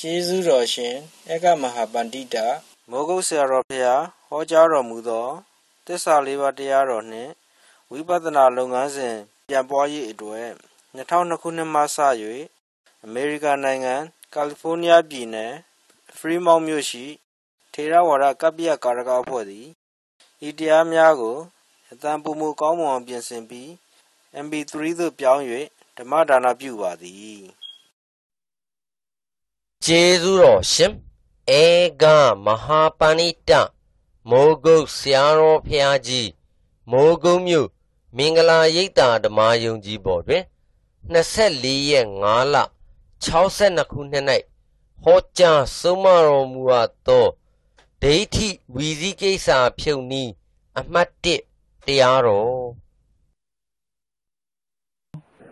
ကျေးဇူးတော်ရှင်ဧကမဟာပန္တိတမိုးကုတ်ဆရာတော်ဖျားဟောကြားတော်မူသောတစ္ဆာလေးပါးတရားတော်နှင့်ဝိပဿနာလုပ်ငန်းစဉ်ပြန်ပွားရေးအတွက်2002ခုနှစ်မှစ၍အမေရိကန်နိုင်ငံကယ်လီဖိုးနီးယားပြည်နယ်ဖရီမောင်းမြို့ရှိထေရဝါဒကပ္ပိယကာရကအဖွဲ့သည်ဤတရားများကိုအတန်ပုံမကောင်းမွန်အောင်ပြင်ဆင်ပြီး MP3 သို့ပြောင်း၍ဓမ္မဒါနပြုပါသည် ကျေးဇူးတော်ရှင်ဧကမဟာပဏိတမိုးကုတ်ဆရာတော်ဖျားကြီးမိုးကုတ်မြို့မင်္ဂလာရိပ်သာဓမ္မယုံကြည်ပေါ်တွင်24ရက်5လ62ခုနှစ်၌ဟောကြားဆုံးမတော်မူအပ်သောဒိဋ္ဌိဝီဇိကိစ္စဖြုံနီးအမှတ်1တရားတော်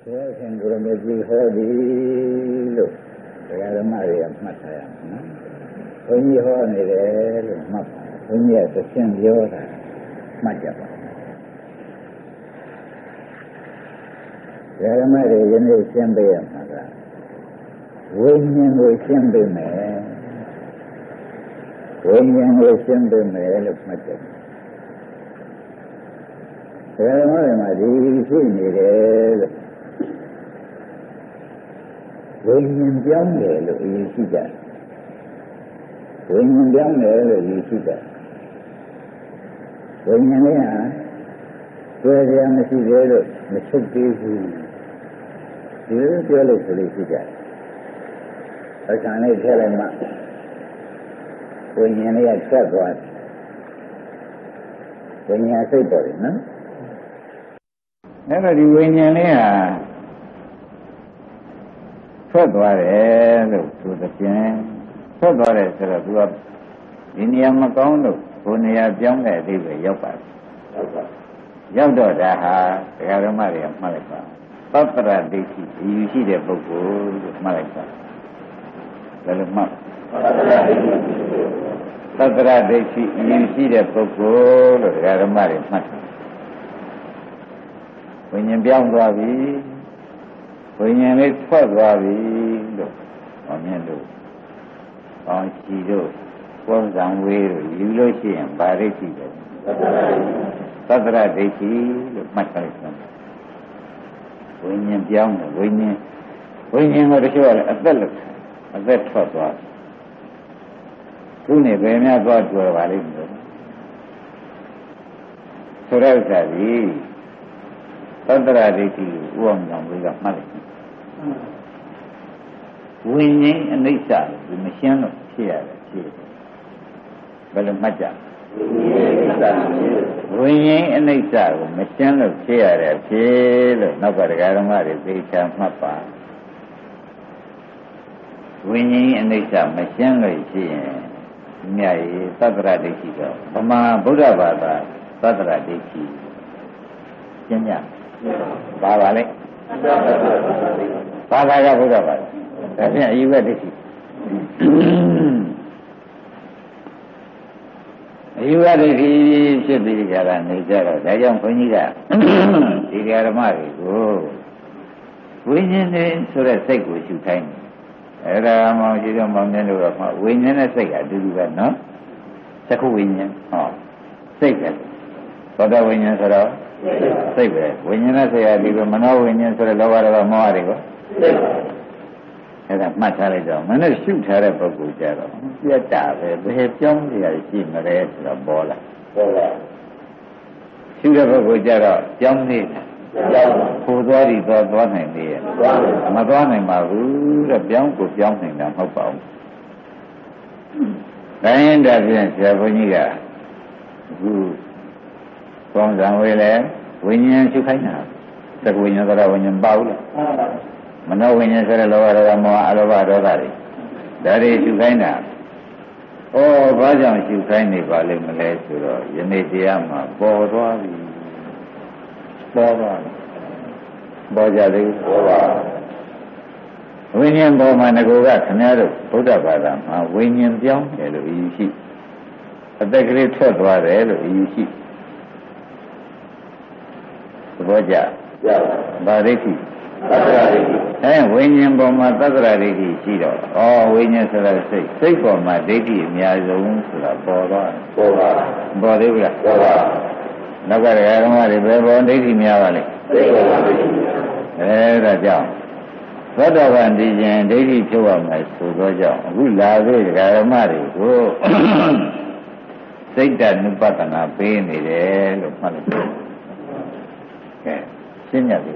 ဘုရားရှင်ကိုရမေကြီးဟောသည်လို့ တရားဓမ္မတွေကမှတ်ထားရမှာနော်ဘုန်းကြီးဟောနေတယ်လို့မှတ်ပါဘုန်းကြီးကသဖြင့်ပြောတာမှတ်ကြပါတရားဓမ္မတွေယနေ့ရှင်းပေးရမှာကဝိညာဉ်ကိုရှင်းပေးမယ်ဝိညာဉ်ကိုရှင်းပေးမယ်လို့မှတ်တယ်တရားဓမ္မတွေမှာဒီရှိနေတယ်လို့ ဝိညာဉ်ပြောင်းတယ်လို့အရင်ရှိကြတယ်ဝိညာဉ်ပြောင်းတယ်လို့ယူရှိတယ်ဝိညာဉ်လေးဟာတွေ့ရမရှိသေးလို့မချုပ်သေးဘူးဒီလိုပြောလို့ဆိုလို့ရှိကြတယ်အခါလေးထည့်လိုက်မှဝိညာဉ်လေးကဆက်သွားတယ်ဝိညာဉ်စိတ်ပေါ်တယ်နော်အဲ့တော့ဒီဝိညာဉ်လေးဟာ ထွက်သွားတယ်လို့ဆိုတဲ့ပြင်ထွက်သွားတယ်ဆိုတော့သူကဒီနေရာမကောင်းလို့ဘုနေရာပြောင်းတဲ့အသေးပဲရောက်ပါတယ်ရောက်ပါရောက်တော့ဒါဟာတရားဓမ္မတွေကမှတ်လိုက်ပါသတ္တရဒိဋ္ဌိဒီရှိတဲ့ပုဂ္ဂိုလ်လို့မှတ်လိုက်ပါဘယ်လိုမှတ်သတ္တရဒိဋ္ဌိဒီရှိတဲ့ပုဂ္ဂိုလ်လို့တရားဓမ္မတွေမှတ်တယ်ဝိညာဉ်ပြောင်းသွားပြီ ဝိညာဉ်လေးထွက်သွားပြီလို့ဟောမြင်လို့ကောင်းချီတို့ပုံစံဝေးတို့ယူလို့ရှိရင်ဗာရိရှိတယ်သတ္တရဒိဋ္ဌိလို့မှတ်ထားလိုက်စမ်းဝိညာဉ်ပြောင်းတယ်ဝိညာဉ်ဝိညာဉ်ကိုတချို့ကအသက်လို့အသက်ထွက်သွားခုနေဘယ်များသွားတွေ့ပါလိမ့်မလို့ဆိုတဲ့ဥစ္စာကြီး သတ္တရဒိဋ္ဌိကိုဥအောင်ကြောင့်ပြီးတော့မှတ်လိုက်ဝိညာဉ်အနိစ္စကိုမရှင်းလို့ဖြစ်ရတယ်ဖြစ်တယ်ဘယ်လိုမှတ်ကြဝိညာဉ်အနိစ္စကိုမရှင်းလို့ဖြစ်ရတယ်ဖြစ်လို့နောက်ကတရားဓမ္မတွေသိချာမှတ်ပါဝိညာဉ်အနိစ္စမရှင်းလို့ရှိရင်မြတ်ရေသတ္တရဒိဋ္ဌိတော့ဗမာဗုဒ္ဓဘာသာသတ္တရဒိဋ္ဌိရှင်းည ပါပါလေဘာသာကဘုရားပါဒါဖြင့်အယူဝဒိဋ္ဌိအယူဝဒိဋ္ဌိဖြစ်ပြီးကြတာနေကြတော့ဒါကြောင့်ခွန်ကြီးကဒီဓမ္မတွေကိုဝိညာဉ်နဲ့ဆိုတဲ့စိတ်ကိုရှုခိုင်းတယ်အဲ့ဒါမှရှိတော့မှမြင်လို့တော့ဝိညာဉ်နဲ့စိတ်ကအတူတူပဲနော်သက္ခုဝိညာဉ်ဟောစိတ်ပဲသောတာဝိညာဉ်ဆိုတော့ စိတ်ပဲဝိညာဉ်နဲ့စိတ်ဟာဒီပဲမနောဝိညာဉ်ဆိုတဲ့လောဘဒေါသမောဟတွေကိုအဲ့ဒါမှတ်ထားလိုက်တော့မနဲ့ရှုထားတဲ့ပုဂ္ဂိုလ်ကြတော့ပြတ်တာပဲဘယ်ပြောင်းရရှိမလဲဆိုတော့ပေါ်လာပေါ်လာရှုတဲ့ပုဂ္ဂိုလ်ကြတော့ကြောင်းနေတာကြောင်းကိုသွားပြီးသွားသွားနိုင်လေရဲ့မသွားနိုင်ပါဘူးတဲ့ပြောင်းကိုပြောင်းနိုင်တာမဟုတ်ပါဘူးဒါရင်ဒါဖြင့်ဆရာဘုန်းကြီးကအခုကောင်းစံဝေးလဲ ဝိညာဉ်ရှုခိုင်းတာသက္ကဝိညာဉ်ကတော့ဝိညာဉ်ပါဘူးလားမနောဝိညာဉ်ဆိုတဲ့လောဘဒေါသမောဟအလောဘဒေါသတွေဒါတွေရှုခိုင်းတာဩဘာကြောင့်ရှုခိုင်းနေပါလိမ့်မလဲဆိုတော့ယနေ့တရားမှာပေါ်သွားပြီပေါ်သွားပြီပေါ်ကြသေးဘူးပေါ်ပါဝိညာဉ်ပေါ်မှာငကိုကခင်ဗျားတို့ဗုဒ္ဓဘာသာမှာဝိညာဉ်ပြောင်းတယ်လို့ယူရှိအသက်ကလေးထွက်သွားတယ်လို့ယူရှိ သဘောကျဗာဒိဋ္ဌိအဲဝိညာဉ်ပေါ်မှာသတ္တရာဒိဋ္ဌိရှိတော့ဩဝိညာဉ်ဆိုတာစိတ်စိတ်ပေါ်မှာဒိဋ္ဌိအများဆုံးဆိုတာပေါ်တော့ပေါ်ပါပေါ်သေးဘူးလားပေါ်ပါနောက်ကဓမ္မတွေဘယ်ပေါ်ဒိဋ္ဌိများပါလဲစိတ်ပေါ်မှာဒိဋ္ဌိများအဲဒါကြောင့်သောတာပန်ဒီခြင်းဒိဋ္ဌိဖြုတ်ရမယ်ဆိုတော့ကြောင့်အခုလာသေးဓမ္မတွေကိုစိတ်တ ानु ပတနာပေးနေတယ်လို့မှတ်လို့ကဲ ရှင်းရပြီ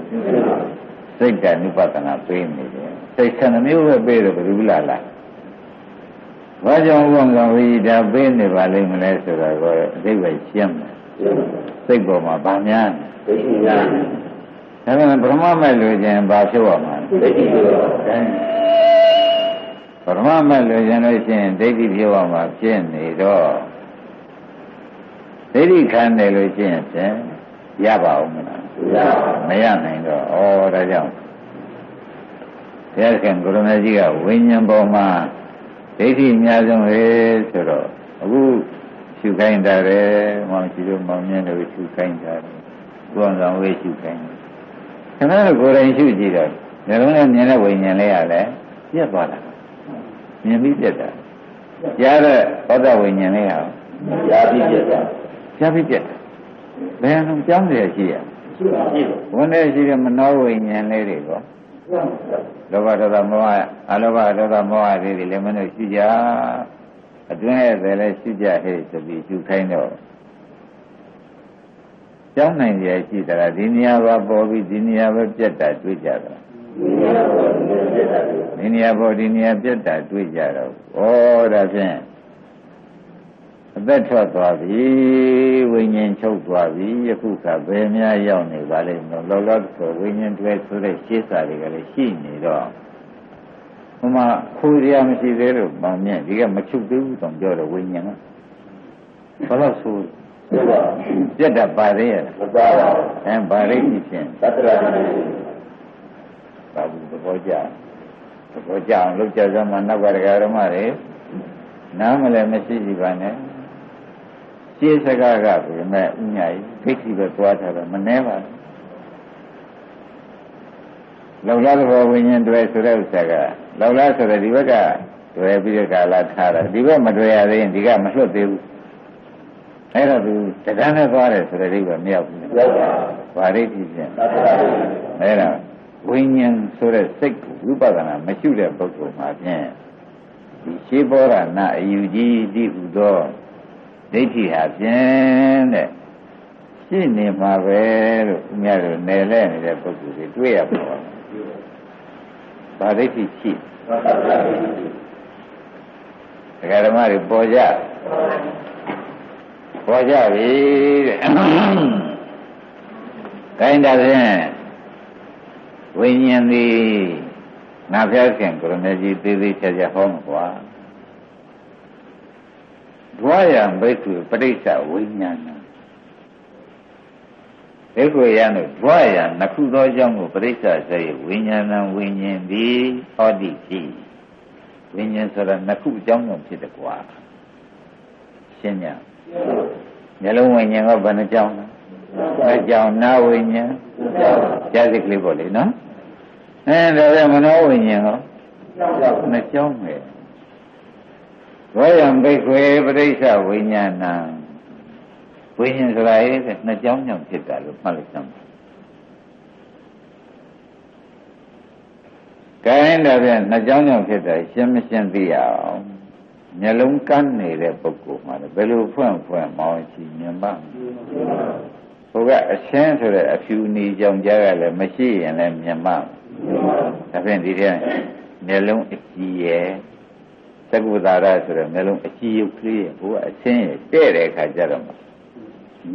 စိတ်တ ानु ပတနာပေးနေတယ်စိတ်ဆန္ဒမျိုးပဲပေးတော့ဘယ်လိုလာလားဘာကြောင့်ဘုံကဝိဒါပေးနေပါလိမ့်မလဲဆိုတော့အသိပဲရှင်းမယ်စိတ်ပေါ်မှာဗာများသိများဒါပေမဲ့ဗြဟ္မမဲ့လူချင်းဘာဖြစ်ရမှာလဲသိဖြစ်ပါဗြဟ္မမဲ့လူချင်းလို့ရှိရင်ဒိဋ္ဌိဖြစ်ရမှာဖြစ်နေတော့ဒိဋ္ဌိခံတယ်လို့ရှိရင်ဖြင့်ရပါဦးမလား မရနိုင်တော့ဩဒါကြောင့်ဘုရားခင်ကိုရမကြီးကဝိညာဉ်ပေါ်မှာဒိဋ္ဌိအများဆုံးလေဆိုတော့အခုရှုခိုင်းတာတယ်မောင်ရှိတို့မောင်မြတ်တို့ရှုခိုင်းတာတယ်ကိုယ်အောင်ဝေးရှုခိုင်းတယ်ခင်ဗျားတို့ကိုယ်တိုင်ရှုကြည့်တော့ဉာဏ်လုံးနဲ့မြင်တဲ့ဝိညာဉ်လေးရလဲပြတ်သွားတာမြင်ပြီးပြတ်တာကြားတဲ့သောတာဝိညာဉ်လေးဟာကြားပြီးပြတ်တာကြားပြီးပြတ်တယ်ဘယ်အောင်ကြောင်းရရှိရရှိပါဘူး ဝန်ထဲရှိတဲ့မနောဝိညာဉ်လေးတွေကောလောဘဒေါသမောဟအလောဘဒေါသမောဟတွေလည်းမလို့ရှိကြအတွင်းရဲ့တယ်လည်းရှိကြဟဲ့ဆိုပြီးယူခိုင်းတော့ကြောင်းနိုင်ရရှိတာဒီနေရာပါပေါ်ပြီးဒီနေရာပဲပြတ်တာတွေ့ကြတာဒီနေရာပေါ်ဒီနေရာပြတ်တာတွေ့ကြတော့ဩဒါဖြင့် အသက်ထွက်သွားပြီဝိညာဉ်ချုပ်သွားပြီယခုကဘယ်များရောက်နေပါလိမ့်မလို့လောလောဆယ်ဝိညာဉ်တွေဆိုတဲ့ရှေးစာတွေကလည်းရှိနေတော့ဟိုမှာခိုးရမရှိသေးလို့မောင်မြတ်ဒီကမချုပ်သေးဘူးတောင်ပြောတော့ဝိညာဉ်ကဘာလို့ဆိုပြတ်တတ်ပါသေးရဲ့မပါပါအဲဘာရိတ်ဖြင့်သတ္တရာတိဘာဘူးသဘောကျသဘောကျအောင်လုပ်ကြစမ်းမှနောက်ကဓမ္မတွေနားမလည်းမရှိကြပါနဲ့ ရှင်းစကားကပြမဲ့ဥညာကြီးဒိဋ္ဌိပဲသွားထားတော့မနှဲပါဘူးလောက်လားဘောဝိညာဉ်တွေဆိုတဲ့ဥစ္စာကလောက်လားဆိုတဲ့ဒီဘက်ကတွေ့ပြီးတဲ့ကာလထားတာဒီဘက်မတွေ့ရသေးရင်ဒီကမလွတ်သေးဘူးအဲ့တော့သူတက္ကနဲ့သွားတယ်ဆိုတဲ့အိဗယ်မရောက်ဘူးရောက်ပါဘာဒိဋ္ဌိဖြင့်အဲ့ဒါဝိညာဉ်ဆိုတဲ့စိတ်ကိုဝိပဿနာမရှိတဲ့ပုဂ္ဂိုလ်မှာဖြင့်ဒီရှင်းဘောရနာအယူကြီးတိဟုသော ဒိဋ္ဌိဟာဖြင့်တဲ့ရှိနေမှာပဲလို့ဦးများတို့နယ်လဲနေတဲ့ပုဂ္ဂိုလ်တွေတွေ့ရပါဘူး။ဘာဒိဋ္ဌိရှိဒကာဓမ္မတွေပေါ်ကြပေါ်ကြပြီတဲ့။ခိုင်းတာဖြင့်ဝိညာဉ်သည်ငါဖျားခင်ကိုရမကြီးသေးသေးချာချာဟောမှာကွာ။ ဒွါယံဘိက္ခုပဋိစ္စဝိညာဏဘိက္ခုယံတို့ဒွါယံနှစ်ခုသောအကြောင်းကိုပဋိစ္စစေဝိညာဏဝိညာဉ်သည်ဟောတိရှိဝိညာဉ်ဆိုတာနှစ်ခုအကြောင်းကြောင့်ဖြစ်တယ်ကွာရှင်းညမျက်လုံးဝိညာဉ်ကဘယ်နှကြောင်းလဲအကြောင်းနာဝိညာဉ်ကြားစိတ်ကလေးပေါ့လေနော်အဲဒါပဲမနောဝိညာဉ်ဟောနှစ်ကြောင်းပဲ ဘောယံဘိက္ခွေပရိစ္ဆဝိညာဏဝိညာဉ်ဆိုတာရဲ့နှစ်ကြောင်းကြောင့်ဖြစ်တာလို့မှတ်လိုက်စမ်းပါကဲဒါပြန်နှစ်ကြောင်းကြောင့်ဖြစ်တာရှင်းမရှင်းသိရအောင်မျက်လုံးကန်းနေတဲ့ပုဂ္ဂိုလ်မှာလည်းဘယ်လိုဖွင့်ဖွင့်မောင်းချီမြင်ပါဟိုကအရှင်းဆိုတဲ့အဖြူနေကြောင်ကြားကလည်းမရှိရင်လည်းမြင်ပါဒါဖြင့်ဒီတဲ့မျက်လုံးအကြည့်ရဲ့ သက္ကုသာရဆိုတဲ့မျိုးလုံးအကြည့်ရုပ်ကလေးဟိုအချင်းတဲ့တဲ့အခါကျတော့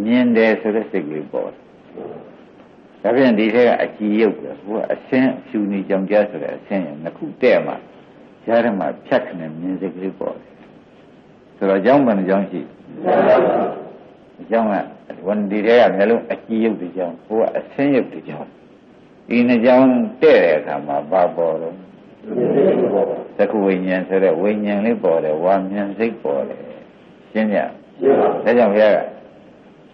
မြင်တယ်ဆိုတဲ့စိတ်ကလေးပေါ်တယ်ဒါဖြင့်ဒီထဲကအကြည့်ရုပ်ပဲဟိုအချင်းဖြူနေကြောင်ကြားဆိုတဲ့အချင်းရနှစ်ခုတဲ့မှာကြားထဲမှာဖြတ်ခနဲ့မြင်စိတ်ကလေးပေါ်တယ်ဆိုတော့အကြောင်းမှန်အကြောင်းရှိအကြောင်းကဝန်ဒီထဲကမျိုးလုံးအကြည့်ရုပ်ဒီကြောင်ဟိုကအချင်းရုပ်ဒီကြောင်ဒီနှစ်ကြောင်တဲ့တဲ့အခါမှာဘာပေါ်တော့ သက္ကဝိညာဉ်ဆိုတဲ့ဝိညာဉ်လေးပေါ်တယ်ဝါဉဏ်စိတ်ပေါ်တယ်ရှင်းကြရှင်းပါဒါကြောင့်ဘုရားက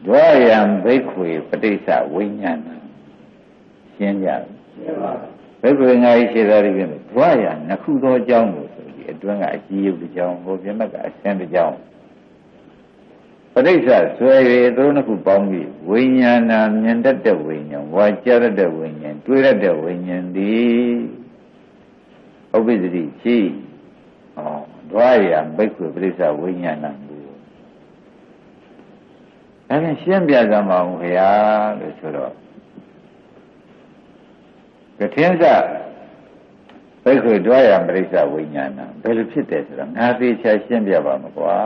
ဒွါယံဘိက္ခွေပဋိစ္စဝိညာဏရှင်းကြဘိက္ခုငါကြီးခြေသားတွေပြင်ဘွားရနှစ်ခုသောအကြောင်းကိုဆိုပြီးအတွင်းကအကြည့်ရုပ်တစ်ကြောင်းဟိုပြမကအဆင်းတစ်ကြောင်းပရိစ္ဆဆွဲရည်သူတို့နှစ်ခုပေါင်းပြီးဝိညာဏမြင်တတ်တဲ့ဝိညာဉ်ဝါကြားတတ်တဲ့ဝိညာဉ်တွေးတတ်တဲ့ဝိညာဉ်သည် ဥပ္ပဒတိရှိဩဒွါရဘိက္ခုပရိစ္ဆဝိညာဏမူဒါဖြင့်ရှင်းပြကြမအောင်ခင်ဗျာလို့ဆိုတော့ကထင်းစဘိက္ခုဒွါရပရိစ္ဆဝိညာဏဘယ်လိုဖြစ်တယ်ဆိုတော့ငါသေးချာရှင်းပြပါမကွာ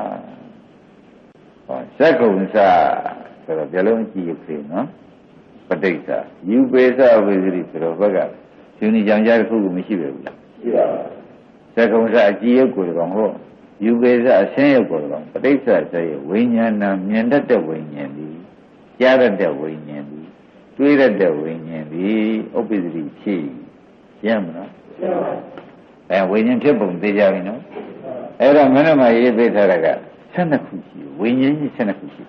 ဟောဇက်ကုံစဆိုတော့ဘယ်လုံးကြည့်ရပြီနော်ပဋိစ္စယူပေသဝိသတိဆိုတော့ဘက်ကရှင်ဒီကြောင့်ကြားတစ်ခုခုမရှိပဲဘူးလား ရှိပါပါဇက်ကုံစအကြည့်ရုပ်ကိုယ်ကောင်ဟောယူပေသအဆင်းရုပ်ကိုယ်ကောင်ပဋိစ္စဆိုရဝိညာဏမြင်တတ်တဲ့ဝိညာဉ်ဒီကြားတတ်တဲ့ဝိညာဉ်ဒီတွေးတတ်တဲ့ဝိညာဉ်ဒီဥပ္ပဒတိဖြစ်ရမလားရှိပါပါအဲဝိညာဉ်ဖြစ်ပုံသိကြပြီနော်အဲ့တော့မင်းတို့မှရေးပေးထားတာက12ခုရှိဝိညာဉ်ကြီး12ခုရှိ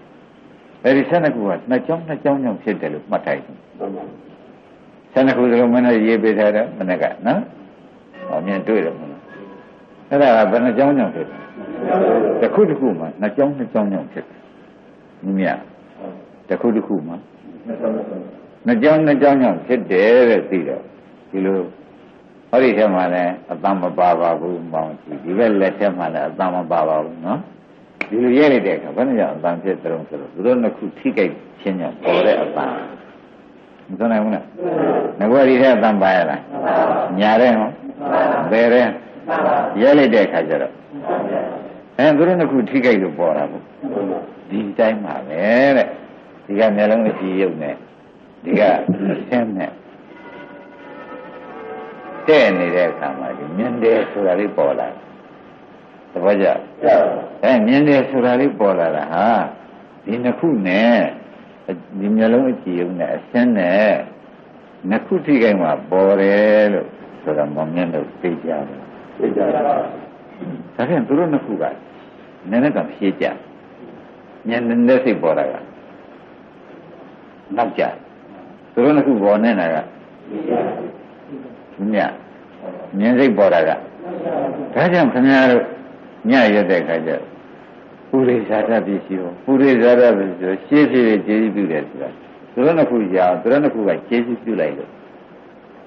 အဲဒီ12ခုကနှစ်ကြောင်းနှစ်ကြောင်းကြောင့်ဖြစ်တယ်လို့မှတ်ထားတယ်12ခုစလုံးမင်းတို့ရေးပေးထားတယ်မနေ့ကနော် ဟောမြင်တွေ့တယ်မလားအဲ့ဒါကဘယ်နှကြောင်းကြောင့်ဖြစ်တယ်တစ်ခုတစ်ခုမှနှစ်ကြောင်းနှစ်ကြောင်းကြောင့်ဖြစ်တယ်မြင်တစ်ခုတစ်ခုမှနှစ်ကြောင်းနှစ်ကြောင်းကြောင့်ဖြစ်တယ်တဲ့သိတော့ဒီလိုဟောဒီထဲမှာလည်းအတန်မပါပါဘူးမောင်ကြည့်ဒီဘက်လက်ထဲမှာလည်းအတန်မပါပါဘူးနော်ဒီလိုရဲလိုက်တဲ့အခါဘယ်နှကြောင့်အတန်ဖြစ်တုံးဆိုတော့သူတို့နှစ်ခုထိကြိုက်ချင်းကြောင့်ပေါ်တဲ့အတန် မသိနိုင်ဘူးလားငါကဒီထဲအတန်ပါရလားညာတဲ့ဟောဘယ်တဲ့ရဲလိုက်တဲ့အခါကျတော့အဲသူတို့နှစ်ခုထိကြိုက်လို့ပေါ်တာပေါ့ဒီတိုင်းပါပဲတဲ့ဒီကမျက်လုံးအကြည့်ရုပ်နဲ့ဒီကဆင်းနဲ့တဲ့နေတဲ့အခါမှာဒီမြင်တယ်ဆိုတာလေးပေါ်လာသဘောကျအဲမြင်တယ်ဆိုတာလေးပေါ်လာတာဟာဒီနှစ်ခုနဲ့ ဒီမျက်လုံးအကြည့်ုံနဲ့အဆင်းနဲ့နှစ်ခုထိခိုက်မှာပေါ်တယ်လို့ဆိုတာမမြင်တော့သိကြတယ်သိကြပါဒါဖြင့်သူတို့နှစ်ခုကနည်းနည်းကဖြည့်ကြဉာဏ်နဲ့စိတ်ပေါ်လာကနောက်ကြသူတို့နှစ်ခုပေါ်နေတာကမြတ်မြင်စိတ်ပေါ်တာကဒါကြောင့်ခင်ဗျားတို့ညရတဲ့ခါကျ ပုရိသတာပစ္စည်းကိုပုရိသတာပစ္စည်းရှင်းဖြစ်ကျေးဇူးပြုတယ်ဆိုတာသူတို့နှစ်ခုကြာသူတို့နှစ်ခုကကျေးဇူးပြုလိုက်လို့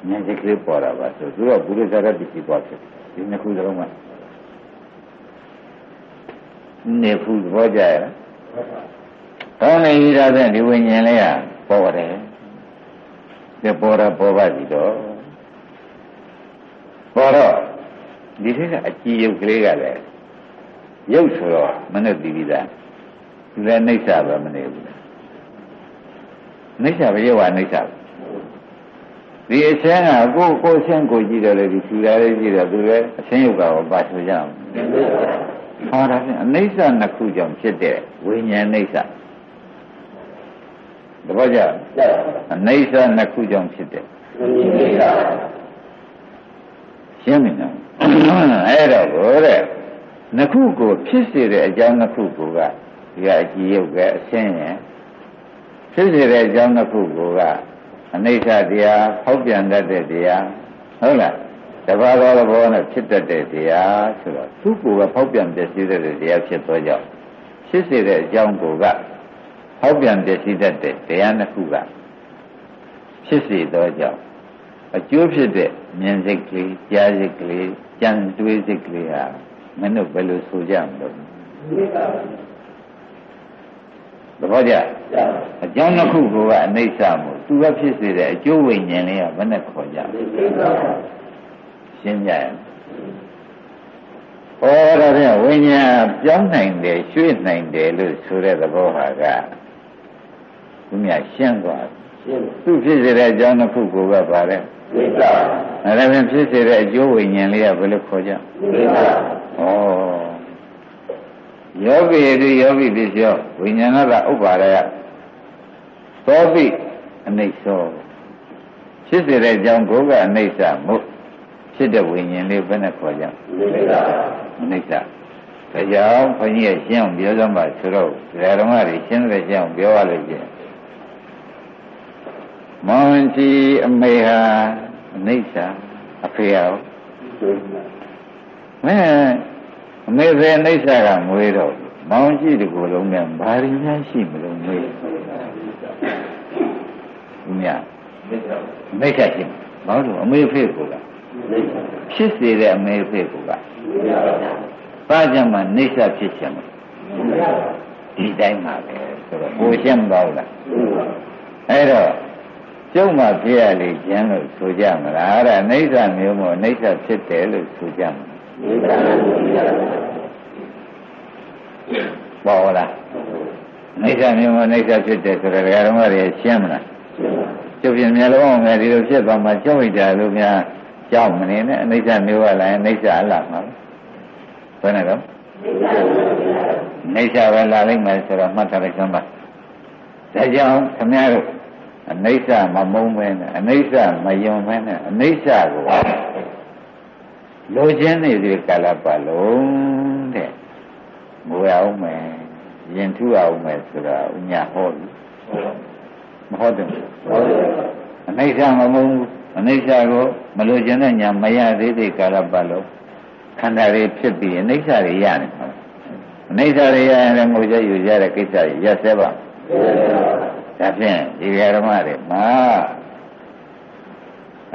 ဉာဏ်စိတ်ကလေးပေါ်တာပါဆိုသူကပုရိသတာပစ္စည်းပေါ်ဖြစ်ဒီနှစ်ခုစလုံးကနေဖူးသဘောကြရလားကောင်းနေပြီဒါဖြင့်ဒီဝိညာဉ်လေးကပေါ်တယ်ဒီပေါ်တာပေါ်ပါပြီတော့ပေါ်တော့ဒီထက်ကအကြည့်ရုပ်ကလေးကလည်း ရုပ်ဆိုတော့မနဲ့ပြီးပြီးသားသူလည်းနှိမ့်စာပဲမနေဘူးနှိမ့်စာပဲရုပ်ကနှိမ့်စာဒီအချင်းကကိုကိုအချင်းကိုကြည့်တယ်လေဒီသူလည်းကြည့်တယ်သူလည်းအချင်းရုပ်ကတော့ပါဆိုကြအောင်ဟောတာဖြင့်အနိစ္စနှစ်ခုကြောင့်ဖြစ်တဲ့ဝိညာဉ်နိစ္စတပည့်ကြအနိစ္စနှစ်ခုကြောင့်ဖြစ်တဲ့ရှင်းပြီနော်အဲ့တော့ကိုတဲ့ နှစ်ခုကိုဖြစ်စေတဲ့အကြောင်းနှစ်ခုကိုကဒီကအကြည့်ရုပ်ကအရှင်းရင်ဖြစ်စေတဲ့အကြောင်းနှစ်ခုကိုကအနိစ္စတရားဟောက်ပြန်တတ်တဲ့တရားဟုတ်လားတဘာသောသဘောနဲ့ဖြစ်တတ်တဲ့တရားဆိုတော့သူ့ကိုယ်ကဖောက်ပြန်ပြည့်စည်တဲ့တရားဖြစ်သောကြောင့်ဖြစ်စေတဲ့အကြောင်းကိုကဖောက်ပြန်ပြည့်စည်တတ်တဲ့တရားနှစ်ခုကဖြစ်စေသောကြောင့်အကျိုးဖြစ်တဲ့မြင်စိတ်ကလေးကြားစိတ်ကလေးကြံတွေးစိတ်ကလေးဟာ မင်းတို့ဘယ်လိုဆိုကြမလို့သဘောကျအကြောင်းတစ်ခုကအနိစ္စမို့သူကဖြစ်စေတဲ့အကျိုးဝိညာဉ်လေးကဘယ်နဲ့ခေါ်ကြရှင်းကြရဲ့ဩဒါဖြင့်ဝိညာဉ်ပြောင်းနိုင်တယ်ရွှေ့နိုင်တယ်လို့ဆိုတဲ့သဘောဟာကသူများရှင်းသွားသူဖြစ်စေတဲ့အကြောင်းတစ်ခုကိုပဲပါတယ်သိတာအဲဒါဖြင့်ဖြစ်စေတဲ့အကျိုးဝိညာဉ်လေးကဘယ်လိုခေါ်ကြသိတာဩ ယောဂီတိယောဂီပစ္စယောဝိညာဏကဥပါရယသောပိအနိစ္စဖြစ်စေတဲ့အကြောင်းကိုကအနိစ္စမို့ဖြစ်တဲ့ဝိညာဉ်လေးဘယ်နဲ့ခေါ်ကြသိတာအနိစ္စဒါကြောင့်ဘုန်းကြီးကရှင်းအောင်ပြောစမ်းပါဆိုတော့ဓမ္မတွေရှင်းတဲ့ရှင်းအောင်ပြောရလို့ချင်းမောင်စီအမေဟာအနိစ္စအဖေရော မင်းအမေဖေအနိစ္စကငွေတော့မောင်ကြည့်တကူလုံးနဲ့ဘာရင်းများရှိမလို့မေးဦးမြမိတ်ဆက်ရှိဘာလို့အမေဖေကိုကဖြစ်စေတဲ့အမေဖေကိုကဘာကြောင့်မှနှိစ္စဖြစ်ချင်မဒီတိုင်းပါပဲဆိုတော့ကိုရှင်းမသွားဘူးလားအဲ့တော့ကျုံမှဖြစ်ရလေကျန်လို့ဆိုကြမလားအဲ့ဒါအိဋ္ဌမျိုးမို့အိဋ္ဌဖြစ်တယ်လို့ဆိုကြမလား ပေါ်လားအိဋ္ဌမျိုးမို့အိဋ္ဌဖြစ်တယ်ဆိုတော့ဓမ္မတွေရှင်းမလားကျုပ်ပြင်မျိုးလုံးအောင်ငယ်ဒီလိုဖြစ်သွားမှကျုံဣတာလို့များကြောက်မနေနဲ့အိဋ္ဌမျိုးကလည်းအိဋ္ဌအလားမှာဘယ်နဲ့တော့အိဋ္ဌပဲလာလိမ့်မယ်ဆိုတော့မှတ်ထားလိုက်စမ်းပါဒါကြောင့်ခမည်းတော်အနိစ္စမမုန်းမဲနဲ့အနိစ္စမယုံမဲနဲ့အနိစ္စကို လိုချင်နေတဲ့ကာလပတ်လုံးတဲ့ငိုရအောင်မယ်ရင်ထူအောင်မယ်ဆိုတာဥညာဟောပြီမဟုတ်တယ်အနိစ္စမမုန်းအနိစ္စကိုမလိုချင်တဲ့ညာမရသေးတဲ့ကာလပတ်လုံးခန္ဓာတွေဖြစ်ပြီးအနိစ္စတွေရနေမှာအနိစ္စတွေရရင်လည်းငိုကြယူကြတဲ့ကိစ္စကြီးရက်စဲပါဒါဖြင့်ဒီဓမ္မတွေမှာ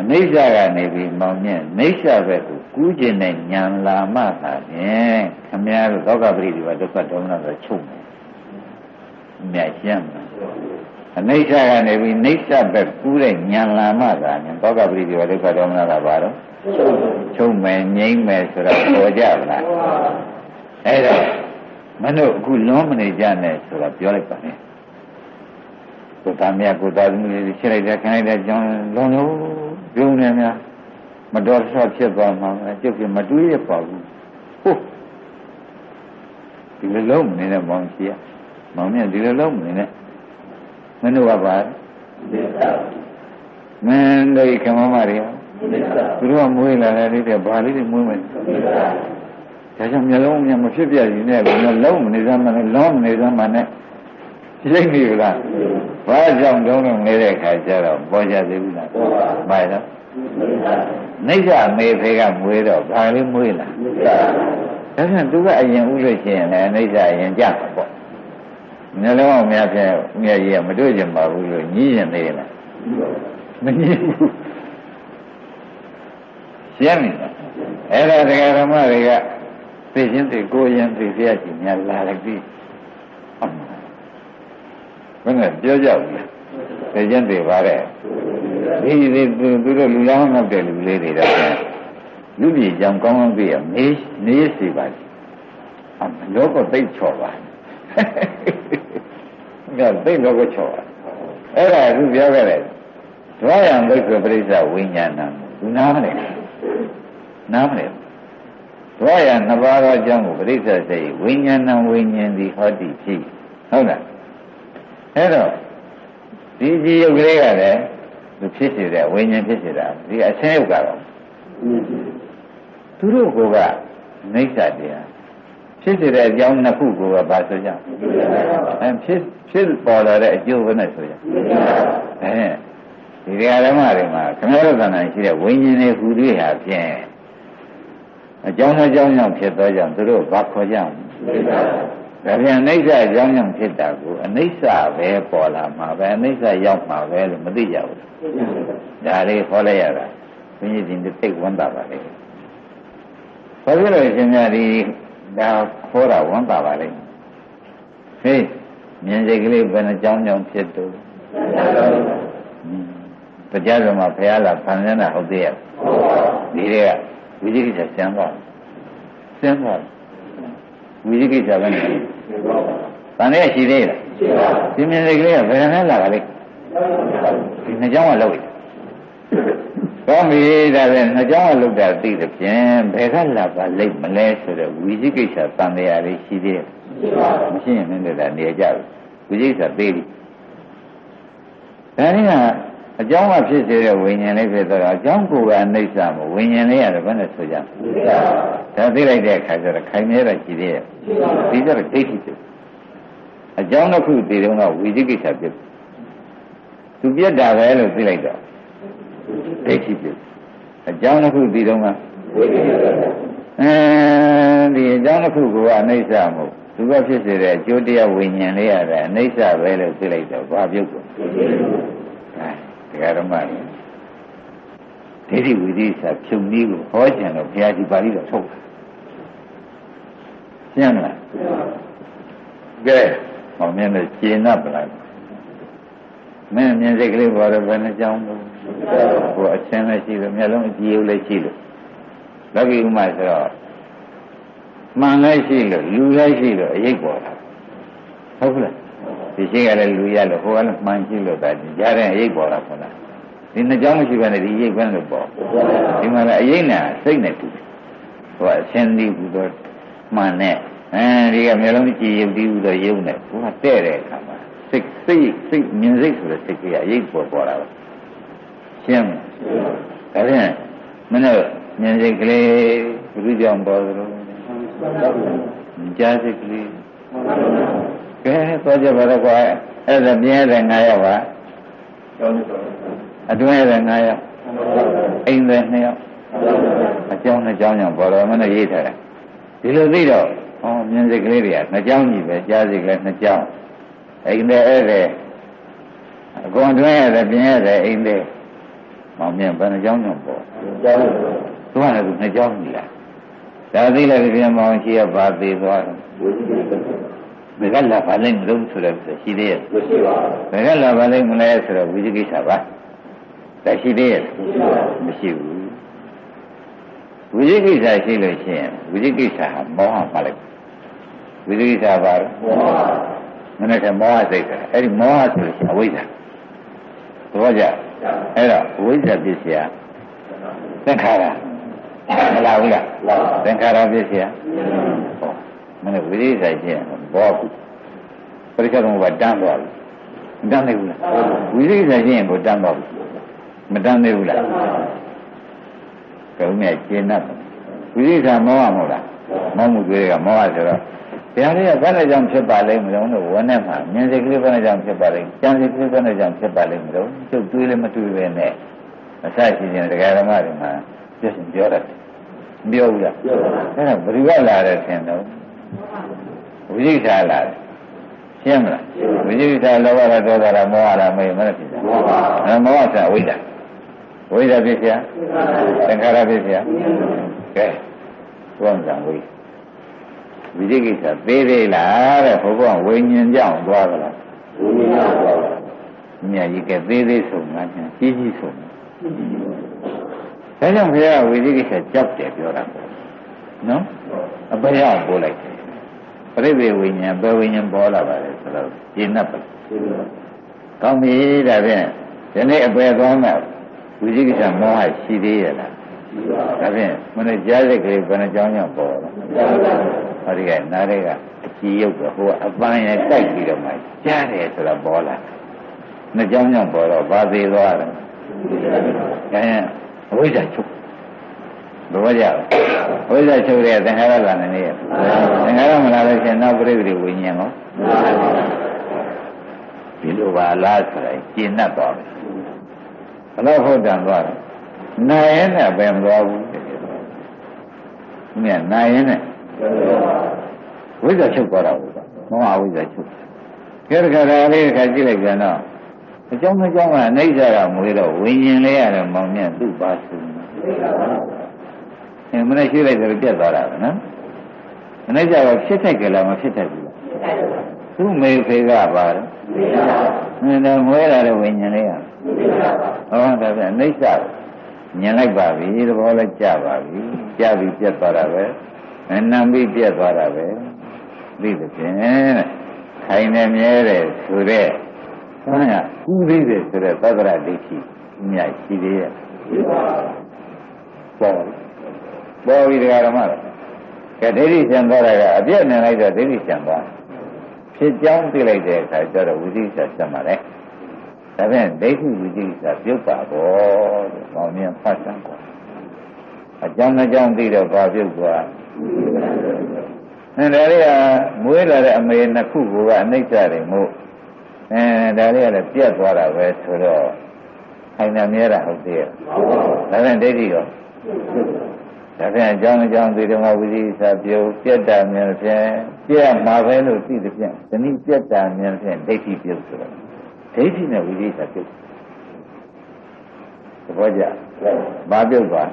အနိစ္စကနေပြီးမောင်မြင့်နိစ္စပဲကိုကူးကျင်တဲ့ဉာဏ်လာမှသာဖြင့်ခမည်းတော်သောကပရိဒီဝဒုက္ခဒေါမနဆိုချုပ်မယ်။မြတ်ရှင်းမှာအနိစ္စကနေပြီးနိစ္စပဲကူးတဲ့ဉာဏ်လာမှသာဖြင့်သောကပရိဒီဝဒုက္ခဒေါမနကဘာတော့ချုပ်မယ်ငြိမ့်မယ်ဆိုတော့ပေါ်ကြပါလား။အဲ့တော့မင်းတို့အခုလွန်မနေကြနဲ့ဆိုတော့ပြောလိုက်ပါနဲ့။ကိုသားမြတ်ကိုသားသမီးတွေရှင်းလိုက်တဲ့ခိုင်းလိုက်တဲ့ကြောင်းလုံးလုံး ပြုံးနေများမတော်ဆော့ဖြစ်သွားမှာကျုပ်ကမတွေးရပါဘူးဟုတ်ဒီလိုလုံးမနေတဲ့မောင်ကြီးကမောင်မြတ်ဒီလိုလုံးမနေတဲ့မင်းတို့ကပါမင်းတို့ခမမတွေသူတို့ကမွေးလာတယ်လေးတဲ့ဘာလေးတွေမွေးမယ်ဒါကြောင့်မျိုးလုံးမြမဖြစ်ပြရင်လည်းလုံးမနေစမ်းမနဲ့လုံးမနေစမ်းမနဲ့ ရိပ်နေလားဘာကြောင့်တုံးလုံးနေတဲ့ခါကျတော့ပေါ်ကြသေးဘူးလားပေါ်ပါပါတော့နိစ္စမေဖေကမွေးတော့ဘာလေးမွေးလားဒါပြန်သူကအရင်ဥလို့ရှိရင်လည်းနိစ္စအရင်ကြမှာပေါ့မျက်လုံးအောင်များဖြင့်မြတ်ကြီးကမတွေ့ကြပါဘူးလို့ညည်းရင်သေးလားမညည်းဘူးရှင်းပြီအဲ့ဒါတရားဓမ္မတွေကသိချင်းသိကိုရင်သိပြည့်ချင်းများလာလိုက်ပြီ ဘယ်နဲ့ပြောကြဘူးသိချင်းသိပါတဲ့ဒီဒီသူတို့လူလောင်းငတ်တဲ့လူလေးတွေတော့လူပြည်ကြောင်ကောင်းကောင်းသိရမေးနေစီပါအမလောကသိချော်ပါငါသိလောကချော်ပါအဲ့ဒါသူပြောခဲ့တယ်ဒွါယံဘိက္ခပရိစ္ဆဝိညာဏသူနားမလဲနားမလဲဒွါယံနှစ်ပါးသောအကြောင်းကိုပရိစ္ဆစိတ်ဝိညာဏဝိညာဉ်သည်ဟောတိဖြစ်ဟုတ်လား အဲ့တော့ဒီကြည်ယုတ်ကလေးကလည်းသူဖြစ်စေတဲ့ဝိညာဉ်ဖြစ်စေတာဒီအချင်းယုတ်ကတော့သူတို့ကနေစ္စတရားဖြစ်စေတဲ့အကြောင်းနှစ်ခုကိုဘာဆိုကြအဲဖြစ်ဖြစ်ပေါ်လာတဲ့အကျိုးပဲနဲ့ဆိုကြအဲဒီဓမ္မတွေမှာခမရသဏ္ဍာန်ရှိတဲ့ဝိညာဉ်တွေဟူတွေဟာဖြင့်အကြောင်းအကြောင်းကြောင့်ဖြစ်သောကြောင့်သူတို့ဘာခေါ်ကြ ဒါပြန်အိဋ္ဌအကြောင်းကြောင့်ဖြစ်တာကိုအနိစ္စပဲပေါ်လာမှာပဲအနိစ္စရောက်မှာပဲလို့မသိကြဘူးဒါလေးခေါ်လိုက်ရတာဘုန်းကြီးဒီသိဝန်တာပါလေဘာဖြစ်လို့ရှင်များဒီဒါခေါ်တာဝန်တာပါလေဟေးမြင်စိတ်ကလေးဘယ်နှကြောင်းကြောင့်ဖြစ်တော့တရားတော်မှာဘုရားလာဖန်ဆင်းတာဟုတ်သေးရဲ့ဒီတွေကဝိသိကိစ္စဆင်းသွားဆင်းသွားဝိသိကိစ္စပဲနေ တယ်။တန်တဲ့ရှိသေးလားရှိပါဘူး။ဒီမြင်စိတ်ကလေးကဘယ်နဲ့လာတာလဲဒီနှစ်ကြောင်းကလောက်တယ်။ကောင်းပြီဒါပဲနှစ်ကြောင်းကလောက်တာသိတဲ့ဖြင့်ဘယ်ကလာပါလိမ့်မလဲဆိုတော့ဝိသိကိစ္စတန်တရားလေးရှိသေးတယ်။မရှိရင်လည်းဒါနေကြဘူး။ဝိသိကိစ္စသေးပြီ။ဒါနဲ့က အကြောင်းကဖြစ်စေတဲ့ဝိညာဉ်လေးဖြစ်တော့အကြောင်းကိုယ်ကအနိစ္စမဝိညာဉ်လေးရတယ်ဘယ်နဲ့ဆိုကြဒါသိလိုက်တဲ့အခါကျတော့ခိုင်မြဲတာရှိသေးရဲ့ဒီကြတော့ဒိဋ္ဌိဖြစ်အကြောင်းတစ်ခုသိတော့ကဝိသိကိစ္စဖြစ်သူပြက်တာပဲလို့သိလိုက်တော့ဒိဋ္ဌိဖြစ်အကြောင်းတစ်ခုပြီးတော့မှအဲဒီအကြောင်းတစ်ခုကအနိစ္စမဟုတ်သူကဖြစ်စေတဲ့အကျိုးတရားဝိညာဉ်လေးရတာအနိစ္စပဲလို့သိလိုက်တော့ဘာပြုတ်ကုန် အဲဒကာဓမ္မတွေဒိဋ္ဌိဝိသေသဖြုံနည်းကိုဟောကြံတော့ဘုရားဒီပါဠိတော်ထုတ်တာရှင်းမလားကဲဟောမြင်လို့ရှင်း납ပလားမင်းမြင်စိတ်ကလေးပေါ်တော့ဘယ်နှကြောင်းလို့ဟိုအချင်းလည်းရှိလို့မျက်လုံးအကြည့်လည်းရှိလို့လောကီဥမာဆိုတော့မှန်လည်းရှိလို့လူလည်းရှိလို့အရေးပေါ်တာဟုတ်ကဲ့ ဒီရှိကလည်းလူရလို့ဟိုကလည်းမှန်ရှိလို့ဒါကြားတဲ့အရေးပေါ်တာခေါ်တာဒီနှစ်ကြောင်းမရှိဘဲနဲ့ဒီရိပ်ပဲလို့ပေါ့ဒီမှာလည်းအရေးနဲ့စိတ်နဲ့တူတယ်ဟိုကအချင်းဒီဘူးတော့မှန်နဲ့အဲဒီကမျိုးလုံးကြည်ရုပ်ဒီဘူးတော့ရုပ်နဲ့ဟိုကတဲ့တဲ့အခါမှာစိတ်စိတ်စိတ်မြင်စိတ်ဆိုတဲ့စိတ်ကြီးအရေးပေါ်ပေါ်လာတော့ရှင်းမလားဒါဖြင့်မင်းတို့မြင်စိတ်ကလေးဘုရားကြောင့်ပေါ်သလိုကြားစိတ်ကလေး ကဲသွားကြပါတော့ကွာအဲ့ဒါပြင်းတဲ့9ရောက်ပါအတွင်းတဲ့9ရောက်အိမ်တဲ့2ရောက်အကြောင်းနှစ်ကြောင်းကြောင့်ပေါ်တော့မနဲ့ရေးထားတယ်ဒီလိုသိတော့ဟောမြင်စိတ်ကလေးတွေကနှစ်ကြောင်းကြီးပဲကြားစိတ်ကလေးနှစ်ကြောင်းအိမ်တဲ့အဲ့ဒါအကုန်တွင်းရတယ်ပြင်းရတယ်အိမ်တဲ့မောင်မြင်ဘယ်နှကြောင်းကြောင့်ပေါ်ကြောင်းသူကလည်းနှစ်ကြောင်းကြီးလားဒါသိလိုက်ပြန်မောင်ရှိရပါသေးသွားတယ် ဘယ်ကလာပါလိမ့်မလို့ဆိုတော့ရှိသေးရဲ့မရှိပါဘူးဘယ်ကလာပါလိမ့်မလဲဆိုတော့ဝိဇိကိစ္စပါဒါရှိသေးရဲ့မရှိဘူးဝိဇိကိစ္စရှိလို့ရှိရင်ဝိဇိကိစ္စဟာမောဟပါလိုက်ဝိဇိကိစ္စပါတော့မနေ့ကမောဟစိတ်တယ်အဲ့ဒီမောဟဆိုလို့ရှိရင်အဝိဇ္ဇာသဘောကျအဲ့တော့ဝိဇ္ဇာပစ္စယသင်္ခါရမလာဘူးလားသင်္ခါရပစ္စယဟော မနေ့ဝိဇ္ဇာရှိရင်ဘောကုပရိစ္ဆေသမုပ္ပါတန်းသွားပြီမတန်းနိုင်ဘူးလားဝိဇ္ဇာရှိရင်ကိုတန်းသွားပြီမတန်းသေးဘူးလားကုံနဲ့ကျင့်တတ်ဝိဇ္ဇာမောဟမဟုတ်လားမောမှုတွေကမောဟဆိုတော့တရားလေးကဘယ်နဲ့ကြောင့်ဖြစ်ပါလိမ့်မလို့လို့ဝန်းထဲမှာမြင်စိတ်ကလေးဘယ်နဲ့ကြောင့်ဖြစ်ပါလိမ့်ကြံစိတ်ကလေးဘယ်နဲ့ကြောင့်ဖြစ်ပါလိမ့်မလို့သူ့တွေးလည်းမတွေးပဲနဲ့အစရှိခြင်းတရားဓမ္မတွေမှာပြည့်စုံပြောတတ်တယ်ပြောဘူးလားပြောပါဘူးအဲ့ဒါဘယ်လိုလာတယ်ထင်တော့ ဝိသိတာလားရှင်းမလားဝိသိတာလောဘရဒေါသရမောဟရမေမနဖြစ်တာအဲမောဟဆဝိဒါဝိဒါဖြစ်ပြသင်္ခါရဖြစ်ပြကဲသွန်ကြံဝိဝိသိကိစ္စသေးသေးလားတဲ့ဘုရားဝိညာဉ်ကြောင့်သွားကြလားဝိညာဉ်ကြောင့်မြတ်ကြီးကသေးသေးဆုံးငါညာကြီးကြီးဆုံးဒါကြောင့်ဘုရားဝိသိကိစ္စကြောက်တယ်ပြောတာပေါ့နော်အဘယပို့လိုက်တယ် ပြိသေဝိညာဉ်ဘယ်ဝိညာဉ်ပေါ်လာပါလဲဆိုတော့ရှင်း납ပါကောင်းပြီဒါဖြင့်ဒီနေ့အပေသွားမဲ့ဝိသိကိစ္စမောဟရှိသေးရဲ့လားဒါဖြင့်မနေ့ကြားစိတ်ကလေးဘယ်နှကြောင်းကြောင့်ပေါ်တော့ဟောဒီကနားလေးကအကြည့်ရုပ်တော့ဟိုကအပန်းရဲ့တိုက်ပြီးတော့မှကြားတယ်ဆိုတော့ပေါ်လာနှစ်ကြောင်းကြောင့်ပေါ်တော့ဘာသေးသွားတယ်အဲအဝိဇ္ဇာချုပ် ဘဝကြဝိဇ္ဇာချုပ်တဲ့သင်္ခါရလာနေနေသင်္ခါရမလာလို့ရှင်နောက်ပြိပရိဝိညာဉ်ရောဒီလိုပါလားဆိုရင်ကျင့်တတ်သွားပြီဘယ်တော့ဟုတ်တယ်သွားတယ်နိုင်ရင်လည်းပဲမသွားဘူးမြတ်နိုင်ရင်လည်းဝိဇ္ဇာချုပ်သွားတာဘူးမောဟဝိဇ္ဇာချုပ်ကဲတခါတည်းလေးတခါကြည့်လိုက်ပြန်တော့အကြောင်းအကြောင်းကအနိစ္စကမွေးတော့ဝိညာဉ်လေးရတယ်မောင်မြတ်သူ့ပါစု အဲမနေ့ရှိလိုက်တယ်ပြတ်သွားတာပဲနော်အနိစ္စကဖြစ်ထိုက်ကလားမဖြစ်ထိုက်ဘူးလားသူ့မေဖေကပါတော့မင်းတော့မွေးလာတဲ့ဝိညာဉ်လေးရဟောဒါပြန်အနိစ္စမြင်လိုက်ပါပြီသဘောလည်းကြပါပြီကြပြီပြတ်သွားတာပဲနံပြီးပြတ်သွားတာပဲသိတဲ့ဖြင့်ခိုင်နေမြဲတယ်ဆိုတဲ့ဆန်းကကူးသေးတယ်ဆိုတဲ့သဒ္ဒရဒိဋ္ဌိအများရှိသေးရဲ့ပေါ် ပေါ်ပြီတရားဓမ္မတော့ကဲဒိဋ္ဌိဆံသွားတာကအပြည့်နဲ့လိုက်တော့ဒိဋ္ဌိဆံသွားဖြစ်ကြောင်းသိလိုက်တဲ့အခါကျတော့ဝိသိကိစ္စဆက်မှာလေဒါဖြင့်ဒိဋ္ဌိဝိသိကိစ္စပြုတ်ပါဘောတဲ့။မောင်မြင်ဖတ်စမ်းပါအကြောင်းအကြောင်းသိတော့ဘာပြုတ်သွားအဲဒါလေးကမွေးလာတဲ့အမေနှစ်ခုကအနှိမ့်ကြတယ်မို့အဲဒါလေးကလည်းပြတ်သွားတာပဲဆိုတော့ခိုင်တာမြဲတာဟုတ်သေးရဲ့ဒါပြန်ဒိဋ္ဌိရော ဒါပြန်အကြောင်းအကြောင်းဒီဓမ္မဝိသေသပြုပြတ်တာမြင်ဖြင့်ပြတ်မှာပဲလို့သိတဲ့ဖြင့်ဒီနည်းပြတ်တာမြင်ဖြင့်ဒိဋ္ဌိပြုဆိုတော့ဒိဋ္ဌိနဲ့ဝိသေသပြုသဘောကျဘာပြုတ်သွား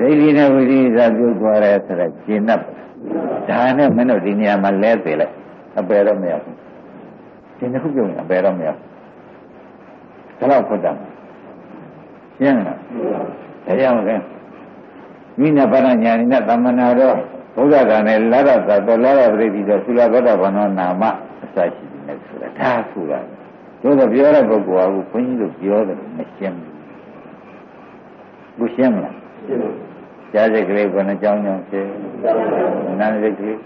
ဒိဋ္ဌိနဲ့ဝိသေသပြုတ်သွားတယ်ဆိုတော့ကျင့်납ဒါနဲ့မင်းတို့ဒီနေရာမှာလဲသေးလိုက်အပယ်တော့မရဘူးဒီနှစ်ခုပြုံးရင်အပယ်တော့မရဘူးဒါတော့ဖွတ်တာရှင်းလားဒါကြောင့်လဲ မိနပါရညာနိနဲ့သမဏတော်ဘုရားကလည်းလာရသတော်လာရပရိသီတော်သုလသောတာပန်တော်နာမအစရှိတယ်ဆိုတာဒါဆိုတာတို့တော့ပြောတဲ့ပုဂ္ဂိုလ်ကဘုန်းကြီးတို့ပြောတယ်မရှင်းဘူးဘုရှင်းမလားရှင်းပါကြားစိတ်ကလေးဘယ်နှကြောင်းကြောင်းဖြစ်နာစိတ်ကလေး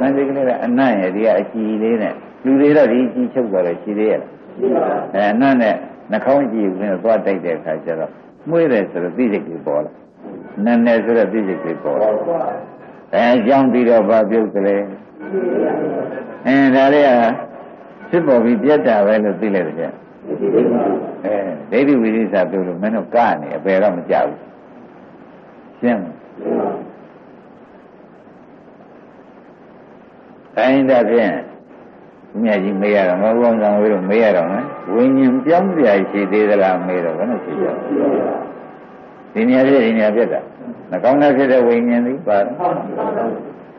နာစိတ်ကလေးကအနံ့ရဲ့ဒီကအကြည်လေးနဲ့လူတွေတော့ဒီကြည်ချုပ်သွားတယ်ရှိသေးရဲ့အဲအနံ့နဲ့နှာခေါင်းကြည့်ပြီးတော့သွားတိုက်တဲ့အခါကျတော့မှုရတယ်ဆိုတော့သိစိတ်ကလေးပေါ်လာ နန်းနယ်ဆိုတော့သိစိတ်ကလေးပေါ်လာအဲကြောင်းပြီးတော့ဘာပြုတ်ကလေးအဲဒါလေးကဖြစ်ပေါ်ပြီးပြတ်တာပဲလို့သိလိုက်တယ်ဗျအဲဒိဋ္ဌိဝိသေသပြုလို့မင်းတို့ကနေအပယ်တော့မကြဘူးရှင်းတိုင်းဒါဖြင့်မြတ်ကြီးမေးရတော့မဟုတ်ဘူးဆောင်ဝေးတော့မေးရတော့နော်ဝိညာဉ်ပြောင်းပြရှိသေးသလားမေးတော့ဘယ်နဲ့ရှိကြ ဒီနေရာပြဒီနေရာပြတ်တာနှကောင်းတဲ့ဖြစ်တဲ့ဝိညာဉ်သည်ပါ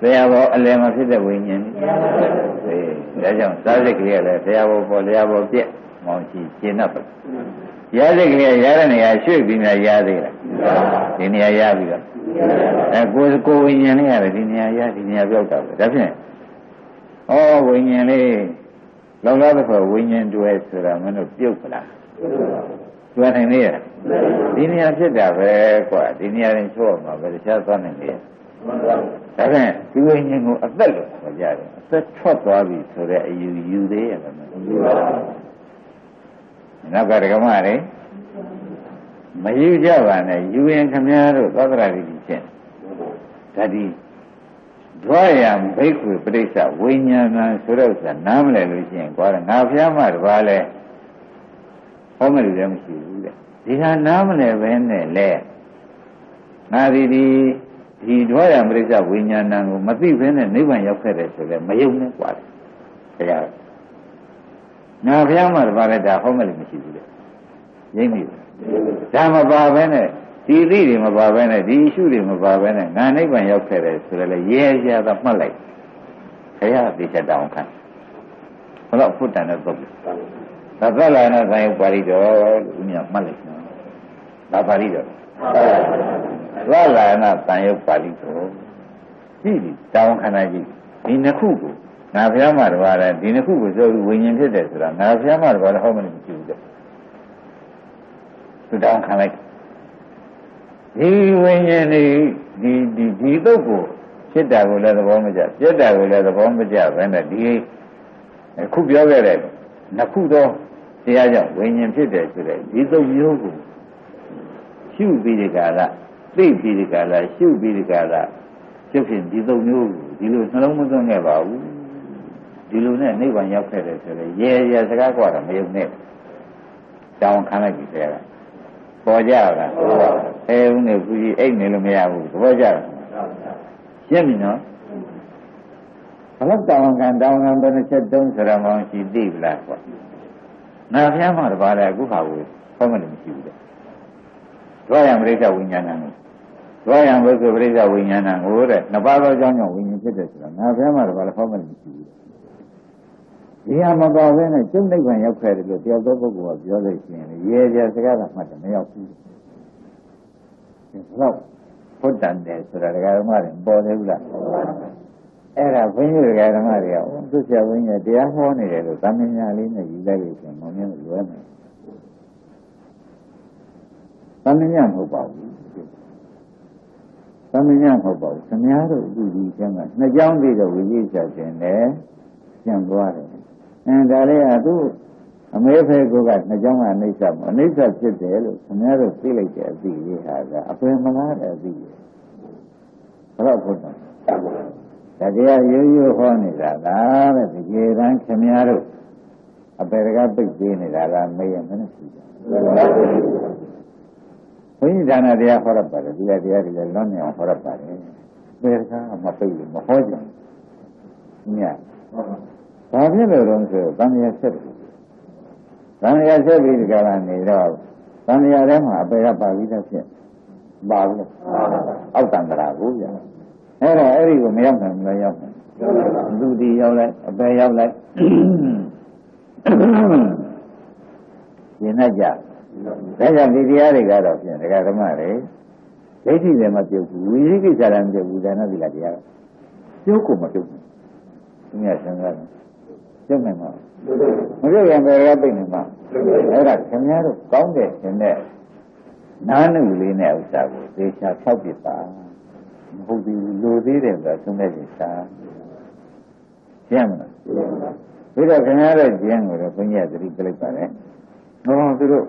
တရားဘောအလယ်မှာဖြစ်တဲ့ဝိညာဉ်သည်အေးဒါကြောင့်စားစိတ်ကလေးကလည်းတရားဘောပေါ်တရားဘောပြက်မောင်းရှိရှင်းတတ်ပါရတဲ့ကလေးရတဲ့နေရာရွှေ့ပြီးနေရသေးလားဒီနေရာရပြီးတော့အဲကိုကိုဝိညာဉ်လေးရတယ်ဒီနေရာရဒီနေရာပြောက်တာပဲဒါဖြင့်ဩဝိညာဉ်လေးလောကသဖို့ဝိညာဉ်တွေဆိုတာမင်းတို့ပြုတ်ပလား ကျွမ်းနိုင်နေရဒီနေရာဖြစ်တာပဲကွာဒီနေရာရင်ချော့မှာပဲတခြားသွားနိုင်လေဒါဖြင့်ဒီဝိညာဉ်ကိုအသက်လို့ဆိုကြတယ်အသက်ထွက်သွားပြီဆိုတဲ့အယူယူသေးရတယ်မဟုတ်နောက်ကဒကမတွေမယူကြပါနဲ့ယူရင်ခမည်းတော်သောတရာတိဖြစ်ဒါဒီဒွါယံဘိက္ခုပရိစ္ဆဝိညာဏဆိုတော့ဆိုနားမလဲလို့ရှိရင်ကွာငါဖျားမှတပါးလဲ ဟောမလို့လည်းမရှိဘူးတဲ့ဒီဟာနားမလဲပဲနဲ့လဲငါဒီဒီဒီဒွါယံပရိစ္ဆဝိညာဏကိုမသိဘဲနဲ့နိဗ္ဗာန်ရောက်ခဲ့တယ်ဆိုလဲမယုံနဲ့ကွာတရားငါဖျားမှတပါးလဲဒါဟောမလို့မရှိဘူးတဲ့ရိမ့်ပြီဒါမပါပဲနဲ့ဒီသိတွေမပါဘဲနဲ့ဒီရှုတွေမပါဘဲနဲ့ငါနိဗ္ဗာန်ရောက်ခဲ့တယ်ဆိုတော့လေရဲရဲသာမှတ်လိုက်ခရသိချက်တောင်းခံဘလို့ဖုတ္တန်တဲ့ပုဂ္ဂိုလ် သဗ္ဗလာနာဆိုင်ပါဠိတော်လို့မြတ်မှတ်လိုက်နော်ဒါပါဠိတော်သဗ္ဗလာနာတန်ရုပ်ပါဠိတော်ကြည့်ပြီတောင်းခံနိုင်ကြည့်ဒီနှစ်ခုကိုငါဖျားမှတပါးတယ်ဒီနှစ်ခုကိုဆိုဝိညာဉ်ဖြစ်တယ်ဆိုတာငါဖျားမှတပါးလည်းဟောမလို့မရှိဘူးတဲ့သူတောင်းခံလိုက်ဒီဝိညာဉ်ဒီဒီဒီဒီတုတ်ကိုဖြစ်တာကိုလည်းသဘောမကျပြတ်တာကိုလည်းသဘောမကျဘဲနဲ့ဒီခုပြောခဲ့တဲ့နှစ်ခုသော တရားကြောင့်ဝိညာဉ်ဖြစ်တယ်ဆိုတဲ့ဒီတုတ်မျိုးကိုရှုပြီးဒီကလာသိပြီးဒီကလာရှုပြီးဒီကလာကျုပ်ဖြင့်ဒီတုတ်မျိုးကိုဒီလိုနှလုံးမသွင်းခဲ့ပါဘူးဒီလိုနဲ့နိဗ္ဗာန်ရောက်ခဲ့တယ်ဆိုတော့ရဲရဲစကားကွာတော့မယုံနဲ့တောင်းခံလိုက်ပြီဆရာကပေါ်ကြလားအဲဦးနေဘူးကြီးအိတ်နေလို့မရဘူးသဘောကျလားရှင်းပြီနော်ဘလောက်တောင်းခံတောင်းခံဘယ်နှချက်တုံးဆိုရမောင်းရှိသိပလားကွာ နာဖျားမှတပါးလဲအခုဟာကိုဟောမလို့မရှိဘူးတဲ့ဒွါယံပရိစ္ဆဝိညာဏကိုဒွါယံဘုက္ခပရိစ္ဆဝိညာဏကိုတဲ့နှစ်ပါးသောအကြောင်းကြောင့်ဝိညာဉ်ဖြစ်တယ်ဆိုတာနာဖျားမှတပါးလဲဟောမလို့မရှိဘူးဒီဟာမပါဘဲနဲ့ကျုပ်နိဗ္ဗာန်ရောက်ခဲ့တယ်လို့တယောက်သောပုဂ္ဂိုလ်ကပြောလို့ရှိရင်ရေကြစကားကမှတ်တယ်မရောက်ဘူး။ဒီလောက်ဖုတ်တန်တယ်ဆိုတာဒကာဓမ္မတွေပေါ်သေးဘူးလား။ အဲ့ဒါဘုန်းကြီးဒကာဓမ္မတွေကသူဆရာဘုန်းကြီးတရားဟောနေတယ်လို့သမညာလေးနဲ့ယူလိုက်လို့ရှိရင်မောင်မြတ်လွယ်မယ်။သမညာမဟုတ်ပါဘူး။သမညာမဟုတ်ပါဘူး။သမားတို့အခုဒီကျမ်းကနှစ်ကြောင်းပြီးတော့ဝိသေသခြင်းနဲ့ကျန်သွားတယ်အဲဒါလေးကသူ့အမေဖေကကနှစ်ကြောင်းကအနိစ္စမအနိစ္စဖြစ်တယ်လို့ခင်ဗျားတို့သိလိုက်တဲ့အသိလေးဟာကအပင်မလားတဲ့အသိလေးဘယ်တော့ဘုဒ္ဓဒါ တရားရိုးရိုးဟောနေတာလားတဲ့တကယ်တမ်းခင်ဗျားတို့အပေတကပိတ်ပေးနေတာလားမေးရမနဲ့ရှိတယ်ဘုန်းကြီးဒါနတရားဟောရပါတယ်ဒီတရားတွေလည်းလွန်နေအောင်ဟောရပါတယ်ပေတကမပိတ်လို့မဟောကြဘူးညဘာဖြစ်လို့တော့ဆိုတန်မြတ်ဆက်တယ်တန်မြတ်ဆက်ပြီးဒီကရနေတော့တန်မြတ်ထဲမှာအပေကပါပြီးသားဖြစ်ပါဘူးအောက်တန်တရာကိုပြန် အဲ့တော့အဲ့ဒီကိုမရောက်နိုင်ဘူးလားရောက်နိုင်သူဒီရောက်လိုက်အပေရောက်လိုက်ရင်နဲ့ကြဒါကြောင့်ဒီတရားတွေကတော့ဖြင့်ဒကာဓမ္မတွေဒိဋ္ဌိလည်းမပြုတ်ဘူးဝိသိကိစ္စလည်းမပြုတ်ဘူးဒါနဲ့ဒီလားတရားပြုတ်ကိုမပြုတ်ဘူးသူများစဉ်းစားတယ်ပြုတ်နိုင်မှာမပြုတ်ရင်ဘယ်ကပြိနေမှာအဲ့ဒါခင်ဗျားတို့ကောင်းတဲ့ရှင်နဲ့နားနုလေးနဲ့ဥစ္စာကိုသေချာဖြောက်ပြပါ မဟုတ်ဘူးလိုသေးတယ်ဆိုသုံးတဲ့ဥစ္စာရှင်းမလားပြီးတော့ခင်ဗျားတို့ကျင်းကိုတော့ဘုန်းကြီးကသတိပြလိုက်ပါတယ်ဟောသူတို့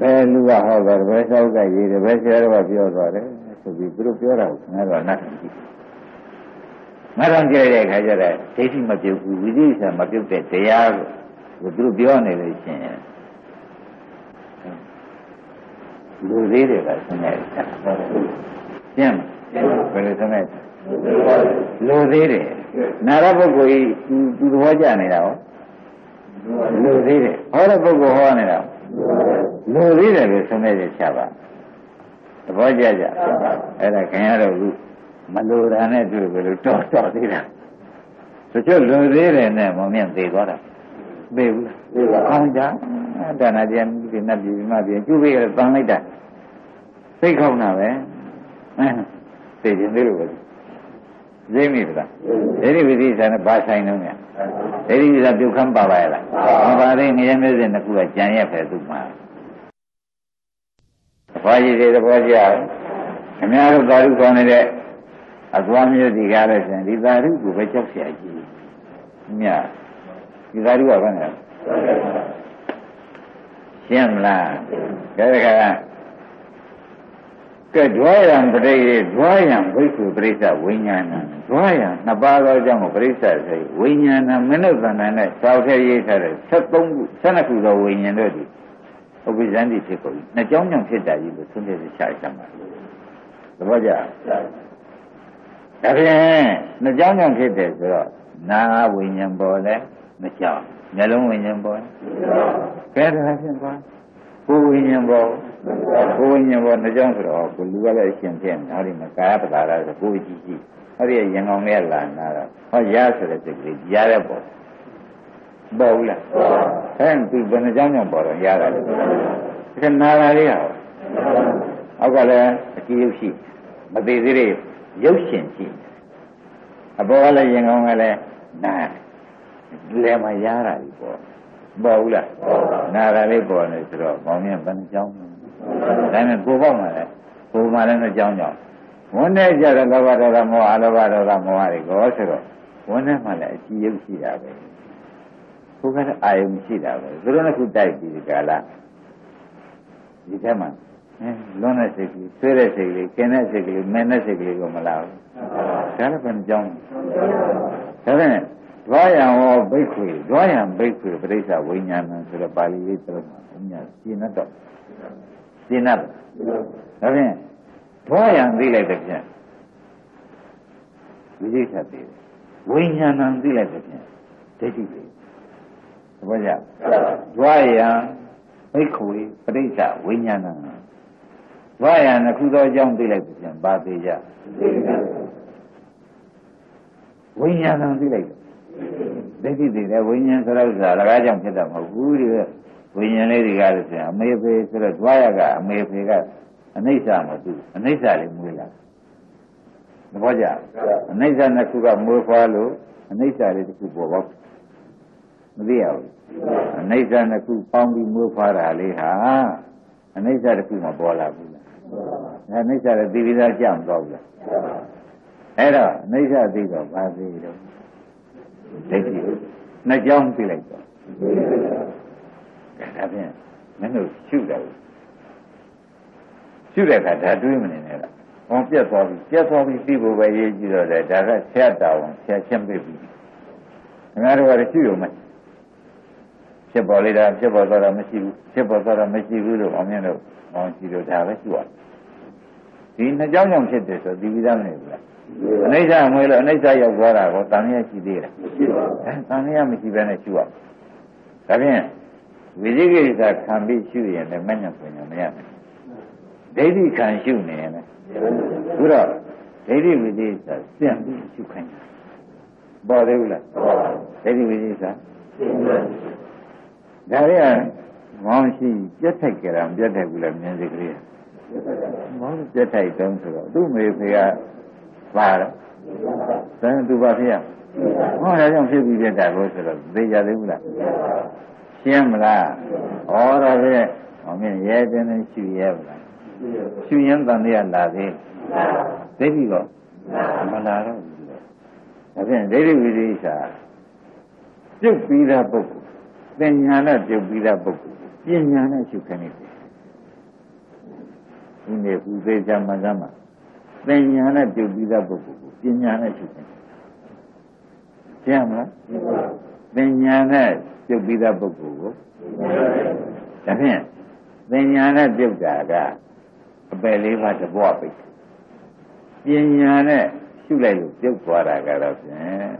ဘယ်လူကဟောတယ်ဘယ်သောက်ကရေးတယ်ဘယ်ဆရာတော်ကပြောသွားတယ်ဆိုပြီးသူတို့ပြောတာကိုခင်ဗျားတို့ကနားထောင်ကြည့်မထောင်ကြတဲ့အခါကျတော့ဒိဋ္ဌိမပြုတ်ဘူးဝိသိကိစ္စမပြုတ်တဲ့တရားကိုသူတို့ပြောနေလို့ရှိရင်လူသေးတွေကဆင်းရဲတာကျင်း ဘယ်လိုဆင်းရဲလူသေးတယ်နာရပုဂ္ဂိုလ်ကြီးသူသူသဘောကျနေတာဟောလူသေးတယ်ဟောတဲ့ပုဂ္ဂိုလ်ဟောနေတာလူသေးတယ်လို့ဆင်းရဲချပါသဘောကျကြအဲ့ဒါခင်ရတော့ခုမလိုတာနဲ့တွေ့ဘယ်လိုတော်တော်သေးတာတချို့လူသေးတယ်နဲ့မမြင်သေးသွားတာသိဘူးလားသိပါအောင်ကြဒါနာကျန်ဒီနတ်ပြည်မှာပြင်ကျုပ်ပဲတန်လိုက်တာသိခေါင်းတာပဲအဲ သိခြင်းသေးလို့ပဲသိမိသလားဒိဋ္ဌိဝိသိစာနဲ့ဘာဆိုင်တော့ညာဒိဋ္ဌိဝိသာပြုတ်ခမ်းပါပါရဲ့လားမပါသေးငရဲမျိုးစင်တစ်ခုကကြံရက်ပဲသူ့မှာဘာကြီးတွေသဘောကျခင်ဗျားတို့သာဓုခေါ်နေတဲ့အသွားမျိုးဒီကားလို့ဆိုရင်ဒီသာဓုကိုပဲကြောက်เสียကြီးမြတ်ဒီသာဓုကဘာလဲရှင်းမလားဒါက ကဲဒွါယံပရိယေဒွါယံဘိက္ခုပရိစ္ဆဝိညာဏဒွါယံနှစ်ပါးသောကြောင့်ပရိစ္ဆဆိုဝိညာဏမနုဿန္တနဲ့သောက်ထဲရေးထားတဲ့73ခု12ခုသောဝိညာဉ်တို့သည်ဥပ္ပဇ္ဇန္တိဖြစ်ကုန်နှစ်ကြောင်းကြောင့်ဖြစ်တာကြီးလို့သုံးတဲ့ချာချမ်းပါသဘောကျဒါဖြင့်နှစ်ကြောင်းကြောင့်ဖြစ်တယ်ဆိုတော့နာဝိညာဉ်ပေါ်လဲနှစ်ကြောင်းမျက်လုံးဝိညာဉ်ပေါ်ကဲဒါဖြင့်ပါ ကိုယ်ဝိညာဉ်ပေါ်ကိုယ်ဝိညာဉ်ပေါ်နှစ်ကြောင်းဆိုတော့ကိုလူကလည်းအရှင်ဖြစ်နေဟောဒီမှာကာယပဒါရဆိုကိုယ်ကြည့်ကြည့်ဟောဒီရင်ကောင်လေးလာနာတော့ဟောရဆိုတဲ့စိတ်ကလေးရတဲ့ပေါ်ပေါ်ဘူးလားအဲသူဘယ်နှကြောင်းကြောင့်ပေါ်တော့ရတာလဲဒါနာလာလေးဟာအောက်ကလည်းအကြည့်ရုပ်ရှိမသေးသေးတဲ့ရုပ်ရှင်ရှိအပေါ်ကလည်းရင်ကောင်းကလည်းနာလဲမှာရတာဒီပေါ့ ပေါ်ဘူးလားနာတာလေးပေါ်နေဆိုတော့မောင်မြတ်ဘယ်နှကြောင်းဒါနဲ့ကိုပေါ့မှာလဲကိုမှလည်းနှစ်ကြောင်းကြောင့်ဝန်းနဲ့ကြတဲ့လောဘဒေါသမောဟအလောဘဒေါသမောဟတွေကိုဆိုတော့ဝန်းနဲ့မှလည်းအကြည့်ရုပ်ရှိတာပဲကိုယ်ကလည်းအာယုံရှိတာပဲသူတို့ကခုတိုက်ပြီးဒီကလာဒီထဲမှာလွန်တဲ့စိတ်ကလေးဆွဲတဲ့စိတ်ကလေးကျင်တဲ့စိတ်ကလေးမင်းတဲ့စိတ်ကလေးကိုမလာဘူးဒါလည်းဘယ်နှကြောင်းဒါနဲ့ ဒွါယံဟောဘိက္ခွေဒွါယံဘိက္ခွေပရိစ္ဆဝိညာဏဆိုတဲ့ပါဠိလေးတော်မှာဘုရားရှင်းတော့ရှင်းတော့ဒါဖြင့်ဒွါယံသိလိုက်တဲ့ဖြင့်ဝိသိချက်သိတယ်ဝိညာဏသိလိုက်တဲ့ဖြင့်ဒိဋ္ဌိသိသဘောကျဒွါယံဘိက္ခွေပရိစ္ဆဝိညာဏဝါယနှစ်ခုသောအကြောင်းသိလိုက်ပြန်ပါသေးကြဝိညာဏသိလိုက်တယ် ဒိဋ္ဌိသိတယ်ဝိညာဉ်ဆိုတော့ဆိုတာလကားကြောင့်ဖြစ်တာမဟုတ်ဘူးဒီဝိညာဉ်လေးတွေကလည်းဆိုရင်အမေဖေဆိုတော့တွားရကအမေဖေကအနိစ္စမတူအနိစ္စလေးမွေးလာသဘောကျအနိစ္စနှစ်ခုကမွေးဖွားလို့အနိစ္စလေးတစ်ခုပေါ်ပေါက်မသိရဘူးအနိစ္စနှစ်ခုပေါင်းပြီးမွေးဖွားတာလေးဟာအနိစ္စတစ်ခုမှပေါ်လာဘူးလားအဲအနိစ္စလည်းသိပြီးသားကြံတော့ဘူးလားအဲ့တော့အနိစ္စသိတော့ဘာသိတော့ ဒိဋ္ဌိနှစ်ကြောင်းသိလိုက်တော့ဒါဖြင့်မင်းတို့ရှုတယ်ရှုတဲ့အခါဒါတွေးမနေနဲ့လားဟောပြတ်သွားပြီပြတ်သွားပြီသိဖို့ပဲရေးကြည့်တော့လေဒါကဆရာတော်ဝင်ဆရာချင်းပြပြီခင်ဗျားတို့ကရှုရုံမဲ့ဖြစ်ပေါ်လိုက်တာဖြစ်ပေါ်သွားတာမရှိဘူးဖြစ်ပေါ်သွားတာမရှိဘူးလို့အောင်မြင်လို့အောင်ရှိလို့ဒါပဲရှိရတယ်ဒီနှစ်ကြောင်းကြောင့်ဖြစ်တယ်ဆိုဒီဝိသမနေဘူးလား အနိစ္စမွေးလို့အနိစ္စရောက်သွားတာကိုတန်မြတ်ရှိသေးတယ်မရှိပါဘူးအဲတန်မြတ်မရှိဘဲနဲ့ရှိရဒါဖြင့်ဝိသိကိစ္စခံပြီးရှုရင်လည်းမညံ့ပွင့်ညံ့မရဘူးဒိဋ္ဌိခံရှုနေရင်လည်းဘုရားဒိဋ္ဌိဝိသိကိစ္စစံပြီးရှုခိုင်းတာပေါ်သေးဘူးလားဒိဋ္ဌိဝိသိကိစ္စဒါရီကမောင်းရှိပြတ်ထိုက်ကြတာပြတ်ထိုက်ဘူးလားမြင်စိတ်ကလေးမောင်းပြတ်ထိုက်တုံးဆိုတော့သူ့မေဖေက ပါတော့သံသူပါဖေရဟောဒါကြောင့်ဖြစ်ပြီးပြတ်တာကိုဆိုတော့သိကြသေးဘူးလားရှင်းမလားဩော်ဒါဖြင့်ဟောမြင်ရဲတဲ့နဲ့ရှူရဲမလားရှူရင်တန်တရားလာသေးသိပြီတော့မလာတော့ဘူးဒါဖြင့်ဒိဋ္ဌိဝိသေစာပြုတ်ပြီးသားပုဂ္ဂိုလ်သင်ညာနဲ့ပြုတ်ပြီးသားပုဂ္ဂိုလ်ပညာနဲ့ရှုခနေတယ်ဒီနေ့ဥသေးချမ်းမှန်းမှာ သင်ညာနဲ့ပြုတ်ပြီးသားပုဂ္ဂိုလ်ကိုပညာနဲ့ရှုခနေကျမ်းမလားသင်ညာနဲ့ပြုတ်ပြီးသားပုဂ္ဂိုလ်ကိုဒါဖြင့်သင်ညာနဲ့ပြုတ်တာကအပယ်လေးပါးတဘောပိတ်ပညာနဲ့ရှုလိုက်လို့ပြုတ်သွားတာကတော့ဖြင့်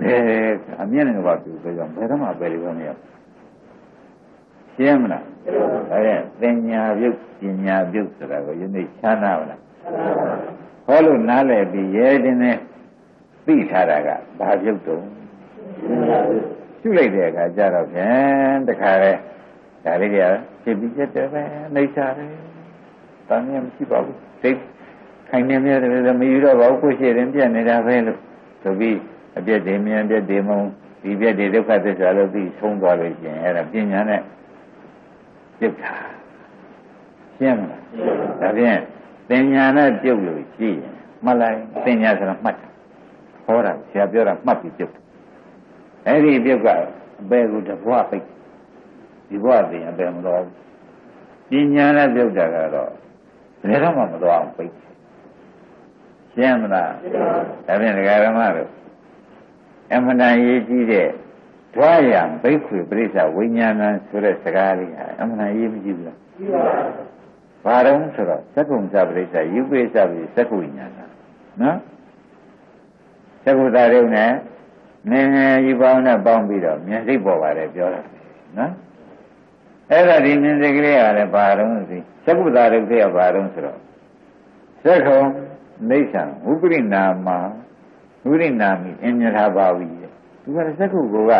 ဘယ်အမျက်နဲ့ဘာပြုတ်ဆိုကြောင့်ဘယ်တော့မှအပယ်လေးပါးမရရှင်းမလားဒါရဲ့သင်ညာပြုတ်ပညာပြုတ်ဆိုတာကိုယနေ့ချမ်းသာမလား ဟောလို့နားလည်ပြီးရဲတင်နဲ့သိထားတာကဘာပြုတ်တုံးရှုလိုက်တဲ့အခါကျတော့ဖြင့်တခါလဲဒါလေးကဖြစ်ပြီးချက်တယ်ပဲနှိမ့်ချတယ်တန်မြင်မရှိပါဘူးသိခိုင်နေမြဲတယ်မယူတော့ပါဘူးကိုရှိရင်ပြက်နေတာပဲလို့ဆိုပြီးအပြက်တွေမြန်ပြက်တွေမုံဒီပြက်တွေဒုက္ခသစ္စာလို့သိဆုံးသွားလို့ရှိရင်အဲ့ဒါပညာနဲ့ပြုတ်တာရှင်းမလားဒါဖြင့် ပညာနဲ့ပြုတ်လို့ရှိရင်မှတ်လိုက်ပညာဆိုတာမှတ်တာဟောတာဆရာပြောတာမှတ်ပြီးပြုတ်အဲ့ဒီပြုတ်ကအပေကိုတဘွားပိတ်ဒီဘွားသိရင်အပေမတော်ဘူးပညာနဲ့ပြုတ်တာကတော့ဘယ်တော့မှမတော်အောင်ပိတ်ရှင်းမလားဒါဖြင့်ဒကာရမတို့အမှန်တန်ရေးကြည့်တဲ့ဓွားရံဘိက္ခွေပရိစ္ဆဝိညာဏဆိုတဲ့စကားလေးဟာအမှန်တန်ရေးမကြည့်ဘူးလားကြည့်ပါဘူး ဘာတော့ဆိုတော့သက္ကုံသပရိစ္ဆယုပိစ္ဆပိသက္ကုဝိညာဏနော်သက္ကုတာရုံနဲ့နည်းနည်းယူပေါင်းနဲ့ပေါင်းပြီးတော့မျက်စိပေါ်ပါတယ်ပြောတာနော်အဲ့ဒါဒီမြင်စိတ်ကလေးကလည်းဘာတော့သိသက္ကုတာရုပ်ကဘာတော့ဆိုတော့သက္ကုံနေဆံဝိပရိနာမဝိရိနာမိအညထာပါဝီသူကသက္ကုကိုက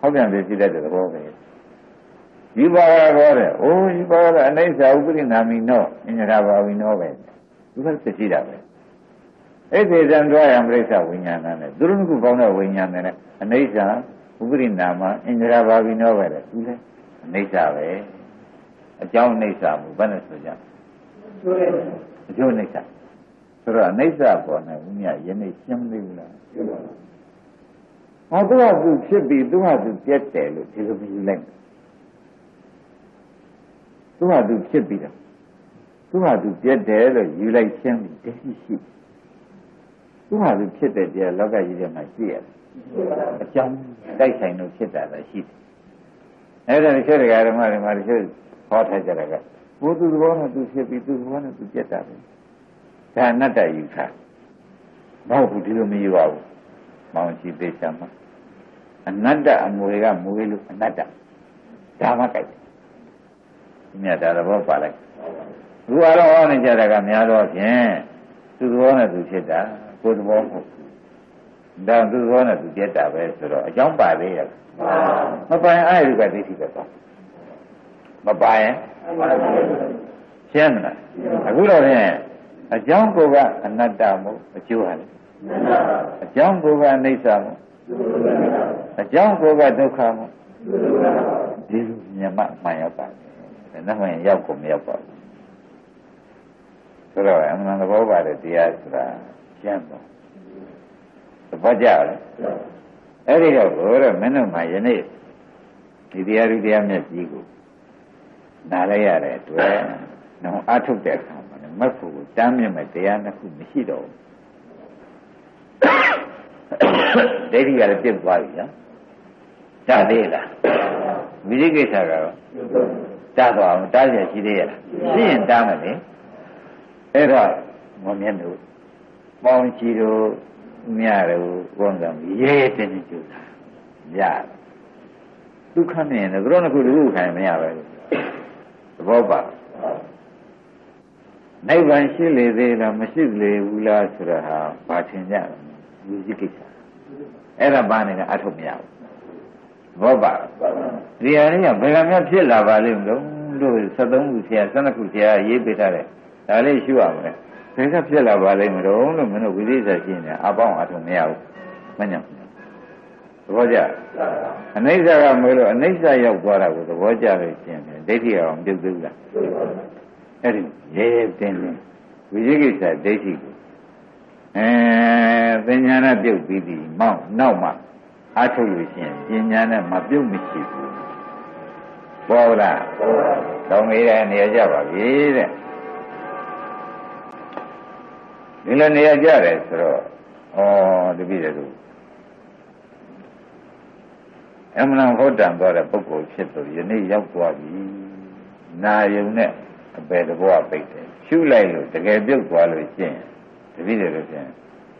ဟောက်ပြန်ပြဖြစ်တဲ့သဘောပဲ ယူပါရောတဲ့အိုးယူပါရောအနိစ္စဥပရိနာမိနောအညထာပါဝီနောပဲသူကသိရှိတာပဲအဲ့ဒီဇံတွားရံပြိဿဝိညာဏနဲ့သူတို့ကပေါင်းတဲ့ဝိညာဏနဲ့အနိစ္စဥပရိနာမအညထာပါဝီနောပဲတဲ့သူလည်းအနိစ္စပဲအကြောင်းအနိစ္စမှုဘယ်နဲ့ဆိုကြအကျိုးအနိစ္စဆိုတော့အနိစ္စပေါ်နေဦးမြယနေ့ရှင်းမသိဘူးလားရှင်းပါဘူးဟောသူကသူဖြစ်ပြီးသူကသူပြက်တယ်လို့ဒီလိုမျိုးလိုက် သူကသူဖြစ်ပြီးတော့သူကသူပြက်တယ်လို့ယူလိုက်ရှင်းပြီးတရှိရှိသူကသူဖြစ်တဲ့တရားလောကကြီးထဲမှာရှိရတယ်အကြောင်းတိုက်ဆိုင်လို့ဖြစ်တာလည်းရှိတယ်အဲ့ဒါတချို့တရားဓမ္မတွေမှာတချို့ဟောထားကြတာကဘုသူသဘောနဲ့သူဖြစ်ပြီးသူသဘောနဲ့သူပြက်တာပဲဒါအနတ္တယူထားမဟုတ်ဘူးဒီလိုမယူပါဘူးမောင်ရှိသေးချာမှာအနတ္တအမွေကမွေလို့အနတ္တဒါမှကြိုက်တယ် မြတ်တာတော့ပါလိုက်သူကတော့ဟောနေကြတာကများတော့ဖြင့်သူသဘောနဲ့သူဖြစ်တာကိုယ်သဘောမဟုတ်ဘူးဒါသူသဘောနဲ့သူပြတ်တာပဲဆိုတော့အကြောင်းပါသေးရဲ့မပိုင်အဲ့ဒီကဒိဋ္ဌိပဲတော့မပိုင်ရှင်းမလားအခုတော့ဖြင့်အကြောင်းကိုကအနတ္တမို့အကျိုးဟာလေအကြောင်းကိုကအနိစ္စမို့အကြောင်းကိုကဒုက္ခမို့ဒီလိုမြတ်မှန်ရောက်ပါတယ် ဒါမှမရောက်ကိုမရောက်ပါဘူးဆိုတော့အမှန်သဘောပါတယ်တရားဆိုတာကျမ်းတော့သဘောကျလားအဲ့ဒီတော့ဘုရားမင်းတို့မှယနေ့ဒီတရားဒီတရားမျက်ကြီးကိုနားလိုက်ရတဲ့အတွက်တော့အထုတ်တဲ့အခါမှာမက်ဖို့ကိုတမ်းမြင့်မဲ့တရားနှစ်ခုမရှိတော့ဘူးဒိဋ္ဌိကလည်းပြစ်သွားပြီနော်ကြသေးလားမဝိသိကိစ္စကတော့ တားသွားအောင်တားရရှိသေးရလားရှိရင်တားမယ်လေအဲ့တော့မမြင်လို့ပေါင်းချီတို့မြတို့ဘုန်းတော်ရဲတဲ့နေကြတာရဒုက္ခနဲ့လည်းဘုရားကခုလူခိုင်မရပဲသဘောပါနိဗ္ဗာန်ရှိလေသေးလားမရှိလေဘူးလားဆိုတော့ဟာဘာထင်ကြလဲဝိသိကိစ္စအဲ့ဒါဘာနဲ့အထုတ်မရဘူး ဘောပါဒီဟာလေးကဘယ်ကမှဖြစ်လာပါလိမ့်မလို့တို့73ခုဆရာ12ခုဆရာရေးပေးထားတယ်ဒါလေးရှုရမယ်ဘယ်ကဖြစ်လာပါလိမ့်မလို့လို့မင်းတို့ဝိသေသရှိနေအပေါင်းအထုံမရဘူးမညံ့သဘောကျအနိစ္စကမလို့အနိစ္စရောက်သွားတာကိုသဘောကျလို့ရှင်းတယ်ဒိဋ္ဌိအောင်ပြုတ်ပြုတ်လားအဲ့ဒီရဲရဲတင်းတင်းဝိသေကိစ္စဒိဋ္ဌိကိုအဲသင်ညာနဲ့ပြုတ်ပြီးပြီမောက်နောက်မှ အားထုတ်လို့ရှိရင်ပညာနဲ့မပြုတ်မရှိဘူးပေါ်လားတောင်းနေတဲ့နေရာကြပါပြီတဲ့ဒီလိုနေရာကြတယ်ဆိုတော့ဩတပည့်တို့အမှန်ဟုတ်တန်သွားတဲ့ပုဂ္ဂိုလ်ဖြစ်လို့ယနေ့ရောက်သွားပြီနာယုံနဲ့အပေတဘောပိတ်တယ်ရှုလိုက်လို့တကယ်ပြုတ်သွားလို့ရှိရင်တပည့်တို့ဖြင့်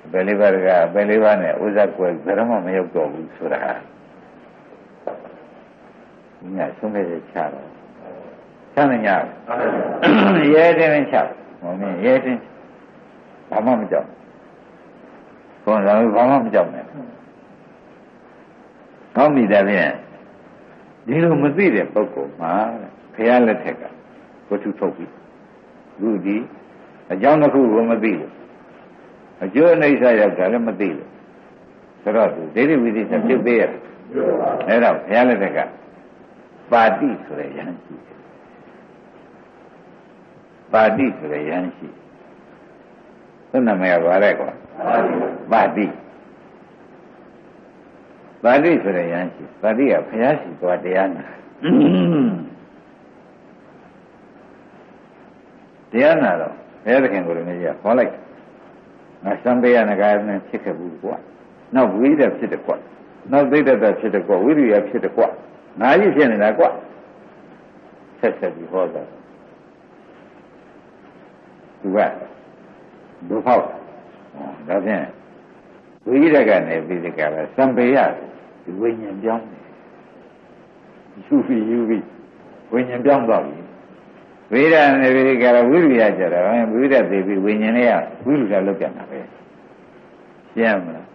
အပေလေးပါးကအပေလေးပါးနဲ့ဥစ္စာကွယ်ဘယ်တော့မှမရောက်တော့ဘူးဆိုတာညဆုံးခဲ့ချတော့ချမ်းညရဲတင်းချဟောမင်းရဲတင်းဘာမှမကြောက်ဘုန်းတော်ဘာမှမကြောက်နဲ့ကောင်းပြီတဲ့ဖြင့်ဒီလိုမသိတဲ့ပုဂ္ဂိုလ်မှာဘုရားလက်ထက်ကဝတ္ထုထုတ်ပြီးလူဒီအကြောင်းတစ်ခုကိုမသိလို့ အကျိုးအနိစ္စရောက်တာလည်းမသိလို့ဆိုတော့သူဒိဋ္ဌိဝိသိဆက်ပြုတ်သေးရတယ်အဲ့တော့ဘုရားလက်ထက်ကပါတိဆိုတဲ့ယဟန်ရှိတယ်ပါတိဆိုတဲ့ယဟန်ရှိသူနာမည်ကဘာလဲကွာပါတိပါတိဆိုတဲ့ယဟန်ရှိပါတိကဘုရားရှိသွားတရားနာတရားနာတော့ဘုရားသခင်ကိုလည်းမြည်ခေါ်လိုက် ငါသံပေယနဂါနဲ့ဖြစ်ခဲ့ဘူးကွာနောက်ဝိဒဖြစ်တယ်ကွာနောက်သိတ္တဖြစ်တယ်ကွာဝိရိယဖြစ်တယ်ကွာငါကြီးဖြစ်နေတာကွာဆက်ဆက်ပြီးဟောတာသူကဒုဖောက်ဒါဖြင့်ဝိရကနေပြီးဒီကရသံပေယဒီဝိညာဉ်ပြောင်းတယ်ယူပြီးယူပြီးဝိညာဉ်ပြောင်းသွားပြီ ဝိရနေပြီးဒီကရဝိရိယကြတော့ဝိရသေးပြီးဝိညာဉ်လေးကဝိရိယလောက်ပြန်တာပဲရှင်းမလား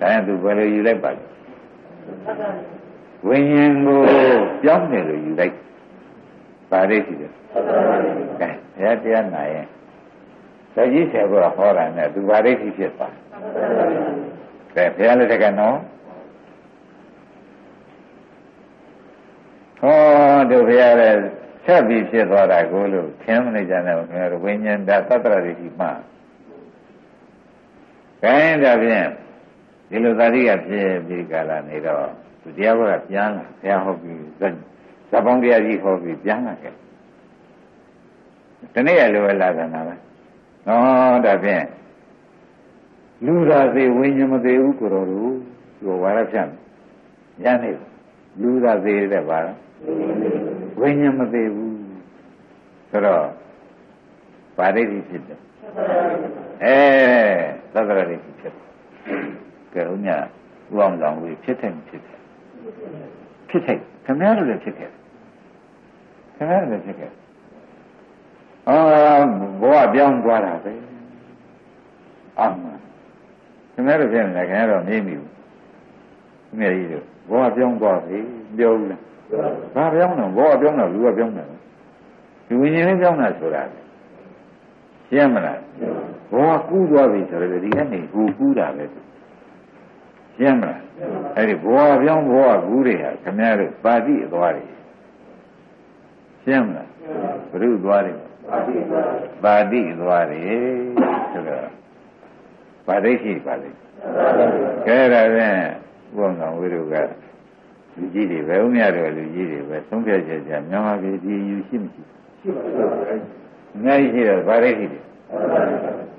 ဒါရင်သူဘယ်လိုယူလိုက်ပါလဲဝိညာဉ်ကိုပြောင်းတယ်လို့ယူလိုက်ပါရိရှိတယ်ကဲဘုရားတရားနာရင်တကြီးဆယ်ဘုရားဟောတာနဲ့သူပါရိရှိဖြစ်သွားကဲဘုရားလက်ထက်ကနော်ဟောတို့ဘုရားလည်း ဆက်ပြီးဖြစ်သွားတာကိုလို့သင်မနေကြနဲ့ခင်ဗျားတို့ဝိညာဉ်ဓာတ်သတ္တရတိမှခိုင်းဒါဖြင့်ဒီလိုသာရိကဖြစ်ပြီးကာလနေတော့သူတရားဘောကပြန်လာဘုရားဟောပြီးဇဇပေါင်းတရားကြီးဟောပြီးပြန်လာခဲ့ဒီနေ့ရလိုလာတာနာပဲဟောဒါဖြင့်လူသာသေးဝိညာဉ်မသေးဘူးကိုတော်တို့ဒီဝါရဖြတ်ညနေ လူသာသေးတဲ့ပါလားဝိညာဉ်မသေးဘူးဆိုတော့ဗာဒိဋ္ဌိဖြစ်တယ်အဲသတ္တရဒိဋ္ဌိဖြစ်တယ်ကဲဦးညဥအောင်ဆောင်ဝေဖြစ်တယ်ဖြစ်တယ်ဖြစ်တယ်ခင်ဗျားတို့လည်းဖြစ်ခဲ့ခင်ဗျားတို့လည်းဖြစ်ခဲ့အာဘောကပြောင်းသွားတာပဲအမှန်ခင်ဗျားတို့ဖြစ်နေတယ်ခင်ဗျားတို့မေးမိဘူး ခင်ဗျားကြီးတို့ဘောကပြောင်းသွားပြီပြောဘူးလားဘာပြောင်းတော့ဘောကပြောင်းတော့လူကပြောင်းတယ်ဒီဝိညာဉ်လေးပြောင်းတာဆိုတာရှင်းမလားဘောကကူးသွားပြီဆိုတော့ဒီကနေဟူကူးတာပဲရှင်းမလားအဲ့ဒီဘောပြောင်းဘောကူးတွေဟာခမရတို့ပါတိအသွားတွေရှင်းမလားဘုရုသွားတွေပါတိအသွားတွေဆိုတော့ပါဒိရှိပါလိမ့်ကဲဒါဖြင့် ဥပ္ပံဝိရုကလူကြီးတွေပဲဥမြတော်လူကြီးတွေပဲသုံးဖြတ်ချက်ကြမြန်မာပြည်ဒီယူရှိမရှိရှိပါဘူး။ငါရှိတော့ဗာရိတ်ကြီးတယ်။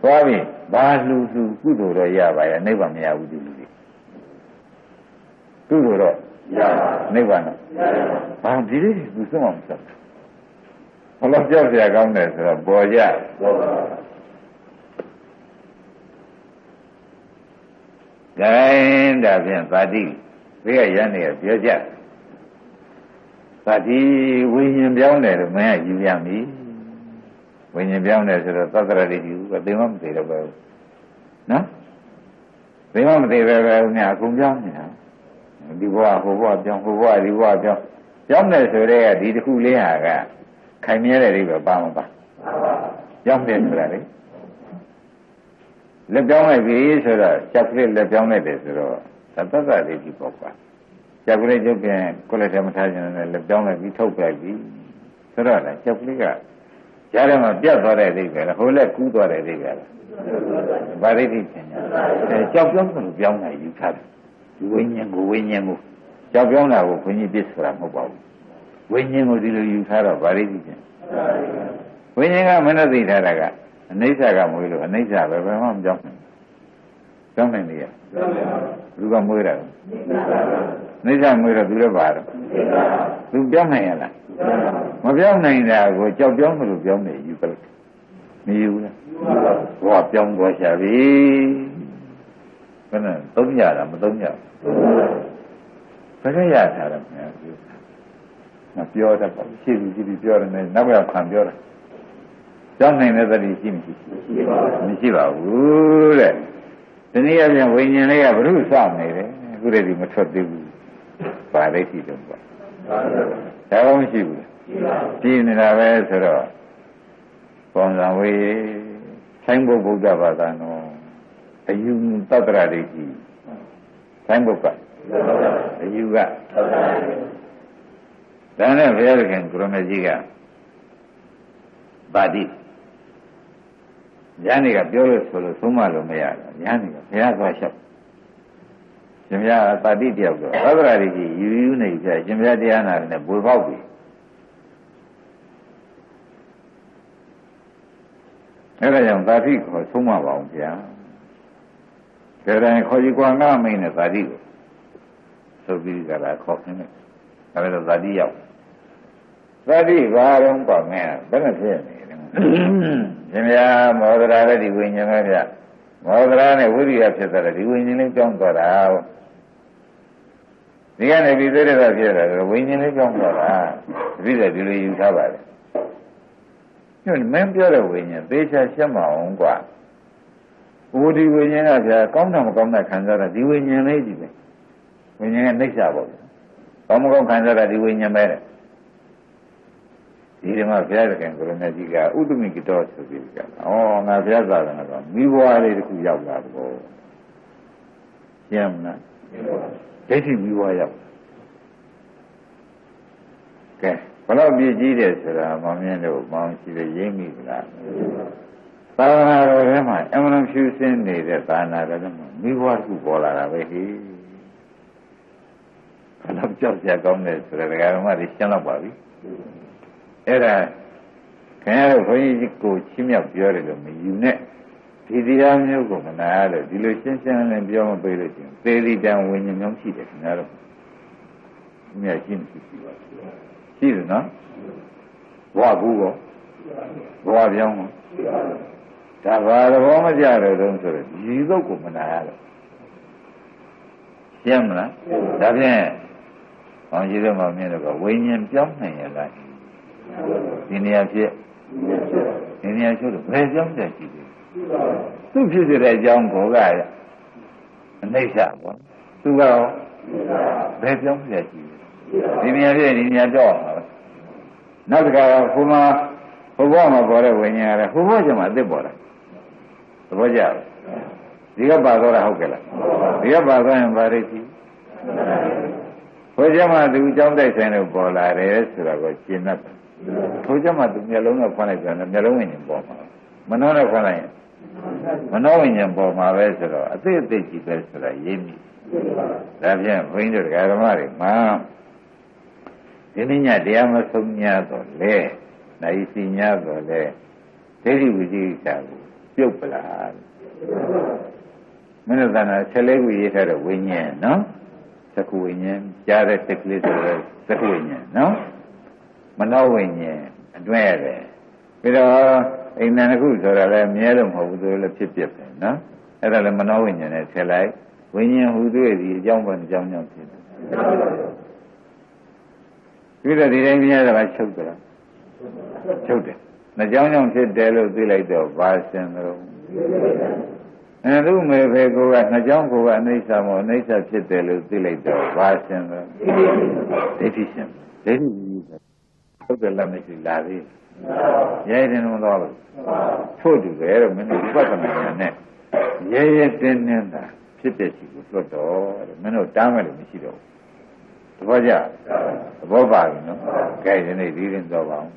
သွားပြီဘာလူလူကုသိုလ်တော့ရပါရဲ့နိဗ္ဗာန်မရဘူးဒီလူတွေ။ကုသိုလ်တော့ရပါနိဗ္ဗာန်တော့။ဘာဒီလေးကသူဆုံးအောင်ဆက်။ဘလို့ကြောက်ရကောင်းတယ်ဆိုတော့ပေါ်ကြ။ပေါ်ပါ ဂိုင်းဒါဖြင့်ပါတိဘေးကရန်နေပြောကြပါတိဝိညာဉ်ပြောင်းတယ်လို့မင်းကယူရမည်ဝိညာဉ်ပြောင်းတယ်ဆိုတော့သတ္တရတိယူအသိမမသိတော့ဘူးနော်သိမမသိပဲပဲဦးများအကုန်ပြောင်းနေတာဒီဘဝဟိုဘဝပြောင်းဟိုဘဝဒီဘဝပြောင်းပြောင်းတယ်ဆိုတဲ့ကဒီတစ်ခုလေးဟာကခိုင်မြဲတဲ့အိဗယ်ပါမပါပြောင်းတယ်ဆိုတာလေ လက်ပြောင်းလိုက်ပြီဆိုတော့ကြက်ကလေးလက်ပြောင်းလိုက်တယ်ဆိုတော့သတ္တသတိကြီးပေါ့ကွာကြက်ကလေးကျုပ်ပြန်ကိုယ်လက်ထဲမထားခြင်းနဲ့လက်ပြောင်းလိုက်ပြီးထုတ်ပလိုက်ပြီဆိုတော့လေကြက်ကလေးကကြားထဲမှာပြတ်သွားတဲ့အိဗယ်လားဟိုလက်ကူးသွားတဲ့အိဗယ်လားဗာရိတိပညာအဲကြောက်ပြောင်းလို့ပြောင်းတာယူထားတယ်ဒီဝိညာဉ်ကိုဝိညာဉ်ကိုကြောက်ပြောင်းတာကိုခွင့်ကြီးပြစ်ဆိုတာမဟုတ်ပါဘူးဝိညာဉ်ကိုဒီလိုယူထားတော့ဗာရိတိပညာဝိညာဉ်ကမနှသိထားတာက အနိစ္စကမွေးလို့အနိစ္စပဲဘယ်မှမပြောင်းနိုင်ပြောင်းနိုင်လေရဘုကမွေးတာနိစ္စမွေးတော့သူလည်းပါတော့သူပြောင်းနိုင်ရလားမပြောင်းနိုင်တာကိုကြောက်ပြောင်းမလို့ပြောင်းနေယူပလိုက်မယူလားဘဝပြောင်းသွားရှာပြီဘယ်နဲ့သုံးရတာမသုံးရဘယ်ကရထားတယ်ခင်ဗျာမပြောတတ်ပါဘူးရှိပြီရှိပြီပြောတယ်နဲ့နောက်ရောက်ခံပြောတာ ကြောင်းနိုင်တဲ့သတိရှိမရှိမရှိပါဘူးတဲ့ဒီနေ့အပြင်ဝိညာဉ်လေးကဘုရုစောင့်နေတယ်အခုတည်းကမထွက်သေးဘူးပါလိမ့်ရှိတော့ပေါ့ဒါမှမရှိဘူးရှိနေတာပဲဆိုတော့ပုံစံဝေးဆိုင်ဘုဗုဒ္ဓဘာသာနော်အယူတတ္တရဒိဋ္ဌိဆိုင်ဘုကအယူကဒါနဲ့ဘုရားခင်ကိုရမကြီးကဗာတိ ညာနေကပြောလို့ဆိုလို့သုံးမလို့မရဘူးညာနေကဘုရားသွားလျှောက်ရှင်ဘုရားပါတိတယောက်တော့သဒ္ဒရာကြီးယူယူနေကြရှင်ဘုရားတရားနာတယ်ဘွေပေါက်ပြီအဲ့ဒါကြောင့်သာတိခေါ်သုံးမပါအောင်ဗျာဒါတိုင်းခေါ်ကြီးကွာငါမိန်နဲ့သာတိကိုသုတ်ပြီးကြတာခေါ်ခင်းတယ်ဒါပေမဲ့သာတိရောက်သာတိဘာတော့ပေါ့မင်းဘယ်နဲ့ဖြစ်နေလဲ ရှင်ဗျာမောဒရာလည်းဒီဝိညာဉ်ပဲဗျမောဒရာနဲ့ဝိရိယဖြစ်တဲ့ဒီဝိညာဉ်လေးကြောင်းသွားတာဒီကနေပြီးသေးတဲ့ဖြစ်တယ်ဝိညာဉ်လေးကြောင်းသွားတာဒီလိုဒီလိုယူထားပါလေညမင်းပြောတဲ့ဝိညာဉ်သေချာရှင်းမအောင်กว่าဝိဒီဝိညာဉ်ကဗျာကောင်းတာမကောင်းတာခံစားတာဒီဝိညာဉ်လေးကြီးပဲဝိညာဉ်ကနှိမ့်ချပေါ့ကောင်းမကောင်းခံစားတာဒီဝိညာဉ်ပဲတဲ့ ဒီဓမ္မဘုရားသခင်ကိုရမကြီးကဥဒ္ဓမိကတော်ဆိုပြီးကြတာ။ဩငါဘုရားသာသနာတော်မိဘွားလေးတစ်ခုရောက်လာတော့ရှင်းမလားဒိဋ္ဌိမိဘွားရောက်ကဲဘလို့ပြည့်ကြီးတယ်ဆိုတာမောင်မြင့်တို့မောင်ရှိတယ်ရင်းမိဗလားသာသနာတော်ထဲမှာအမှန်ဖြူစင်းနေတဲ့သာသနာတော်ထဲမှာမိဘွားတစ်ခုပေါ်လာတာပဲဟိဘလို့ကြောက်ကြကောင်းတယ်ဆိုတဲ့ဓမ္မတွေရှင်းတော့ပါပြီ အဲ့ဒါခင်ဗျားတို့ဘုန်းကြီးကိုချင်းမြောက်ပြောတယ်လို့မယူနဲ့ဒီတရားမျိုးကိုမနာရလို့ဒီလိုရှင်းရှင်းလင်းလင်းပြောမပေးလို့ချင်းသေတိတံဝิญဉ္ဇောင်းရှိတယ်ခင်ဗျားတို့မြတ်ရှင်းရှိရှိပါရှိတယ်နော်ဘဝကူရောဘဝပြောင်းရောဒါဘာသဘောမကျတယ်တုံးဆိုတော့ဒီသုတ်ကိုမနာရလို့ရှင်းမလားဒါဖြင့်။အောင်ကြီးတော့မှမြင်တော့ဝိညာဉ်ပြောင်းနိုင်ရလား ဒီနေရာဖြစ်ဒီနေရာကျတော့ဘယ်ကြောင်းတက်ကြည့်လဲသူဖြစ်စေတဲ့အကြောင်းကိုကအနိစ္စပေါ့သူကရောဘယ်ကြောင်းတက်ကြည့်လဲဒီနေရာဖြစ်ဒီနေရာကြောက်အောင်နောက်တစ်ခါဟိုမှာဟိုဘဝမှာပေါ်တဲ့ဝိညာဉ်ရတယ်ဟိုဘဝကျမှအစ်ပေါ်တာသဘောကျလားဒီကပါတော့တာဟုတ်ကဲ့လားဒီကပါတော့ရင်ဗာရိတိဟိုကျမှသူအကြောင်းတိုက်ဆိုင်လို့ပေါ်လာတယ်ဆိုတာကိုရှင်းတတ်တယ် ထိုကြမှာသူမျက်လုံးနဲ့ဖွင့်လိုက်ပြန်တယ်မျက်လုံးဝိညာဉ်ပေါ်မှာမနှောနဲ့ဖွင့်လိုက်ရင်မနှောဝိညာဉ်ပေါ်မှာပဲဆိုတော့အသိအသိကြီးပဲဆိုတာရေးမိဒါဖြင့်ဘုန်းကြီးတို့ဓမ္မတွေမှာဒီနေ့ညတရားမဆုံး냐တော့လေနိုင်စီ냐တော့လေဒိဋ္ဌိဝိသိကိစ္စကိုပြုတ်ပလားမင်းတို့ကနာ14ခုရေးထားတဲ့ဝိညာဉ်နော်ကုဝိညာဉ်ကြားတဲ့စိတ်ကလေးဆိုတော့သကုဝိညာဉ်နော် မနောဝိညာဉ်အတွဲရတယ်ပြီးတော့အိမ်နံတစ်ခုဆိုတာလည်းမြဲလို့မဟုတ်ဘူးသူလည်းဖြစ်ဖြစ်ပဲနော်အဲ့ဒါလည်းမနောဝိညာဉ်နဲ့ထည့်လိုက်ဝိညာဉ်ဟူသွေးဒီအကြောင်းပဲအကြောင်းကြောင့်ဖြစ်တယ်ပြီးတော့ဒီတိုင်းမြဲတာကချုပ်တယ်ချုပ်တယ်နှကြောင်းကြောင့်ဖြစ်တယ်လို့သိလိုက်တော့ဘာစင်တော့အဲသူ့မေဖေကိုကနှကြောင်းကိုကအနိစ္စမို့အနိစ္စဖြစ်တယ်လို့သိလိုက်တော့ဘာစင်တော့ဒိဋ္ဌိရှင်ဒိဋ္ဌိ ကြီးဟုတ်တယ်လက်မရှိလာသေးရဲတယ်တော့တော့ထို့တူပဲတော့မင်းတို့ဝိပဿနာဉာဏ်နဲ့ရဲရဲတင်းတင်းတာဖြစ်တဲ့ရှိကိုလွတ်တော့တဲ့မင်းတို့တားမယ်လို့မရှိတော့ဘူးသဘောကျသဘောပါပြီနော်ကြိုက်တဲ့နေ့ဒီရင်တော့ပါအောင်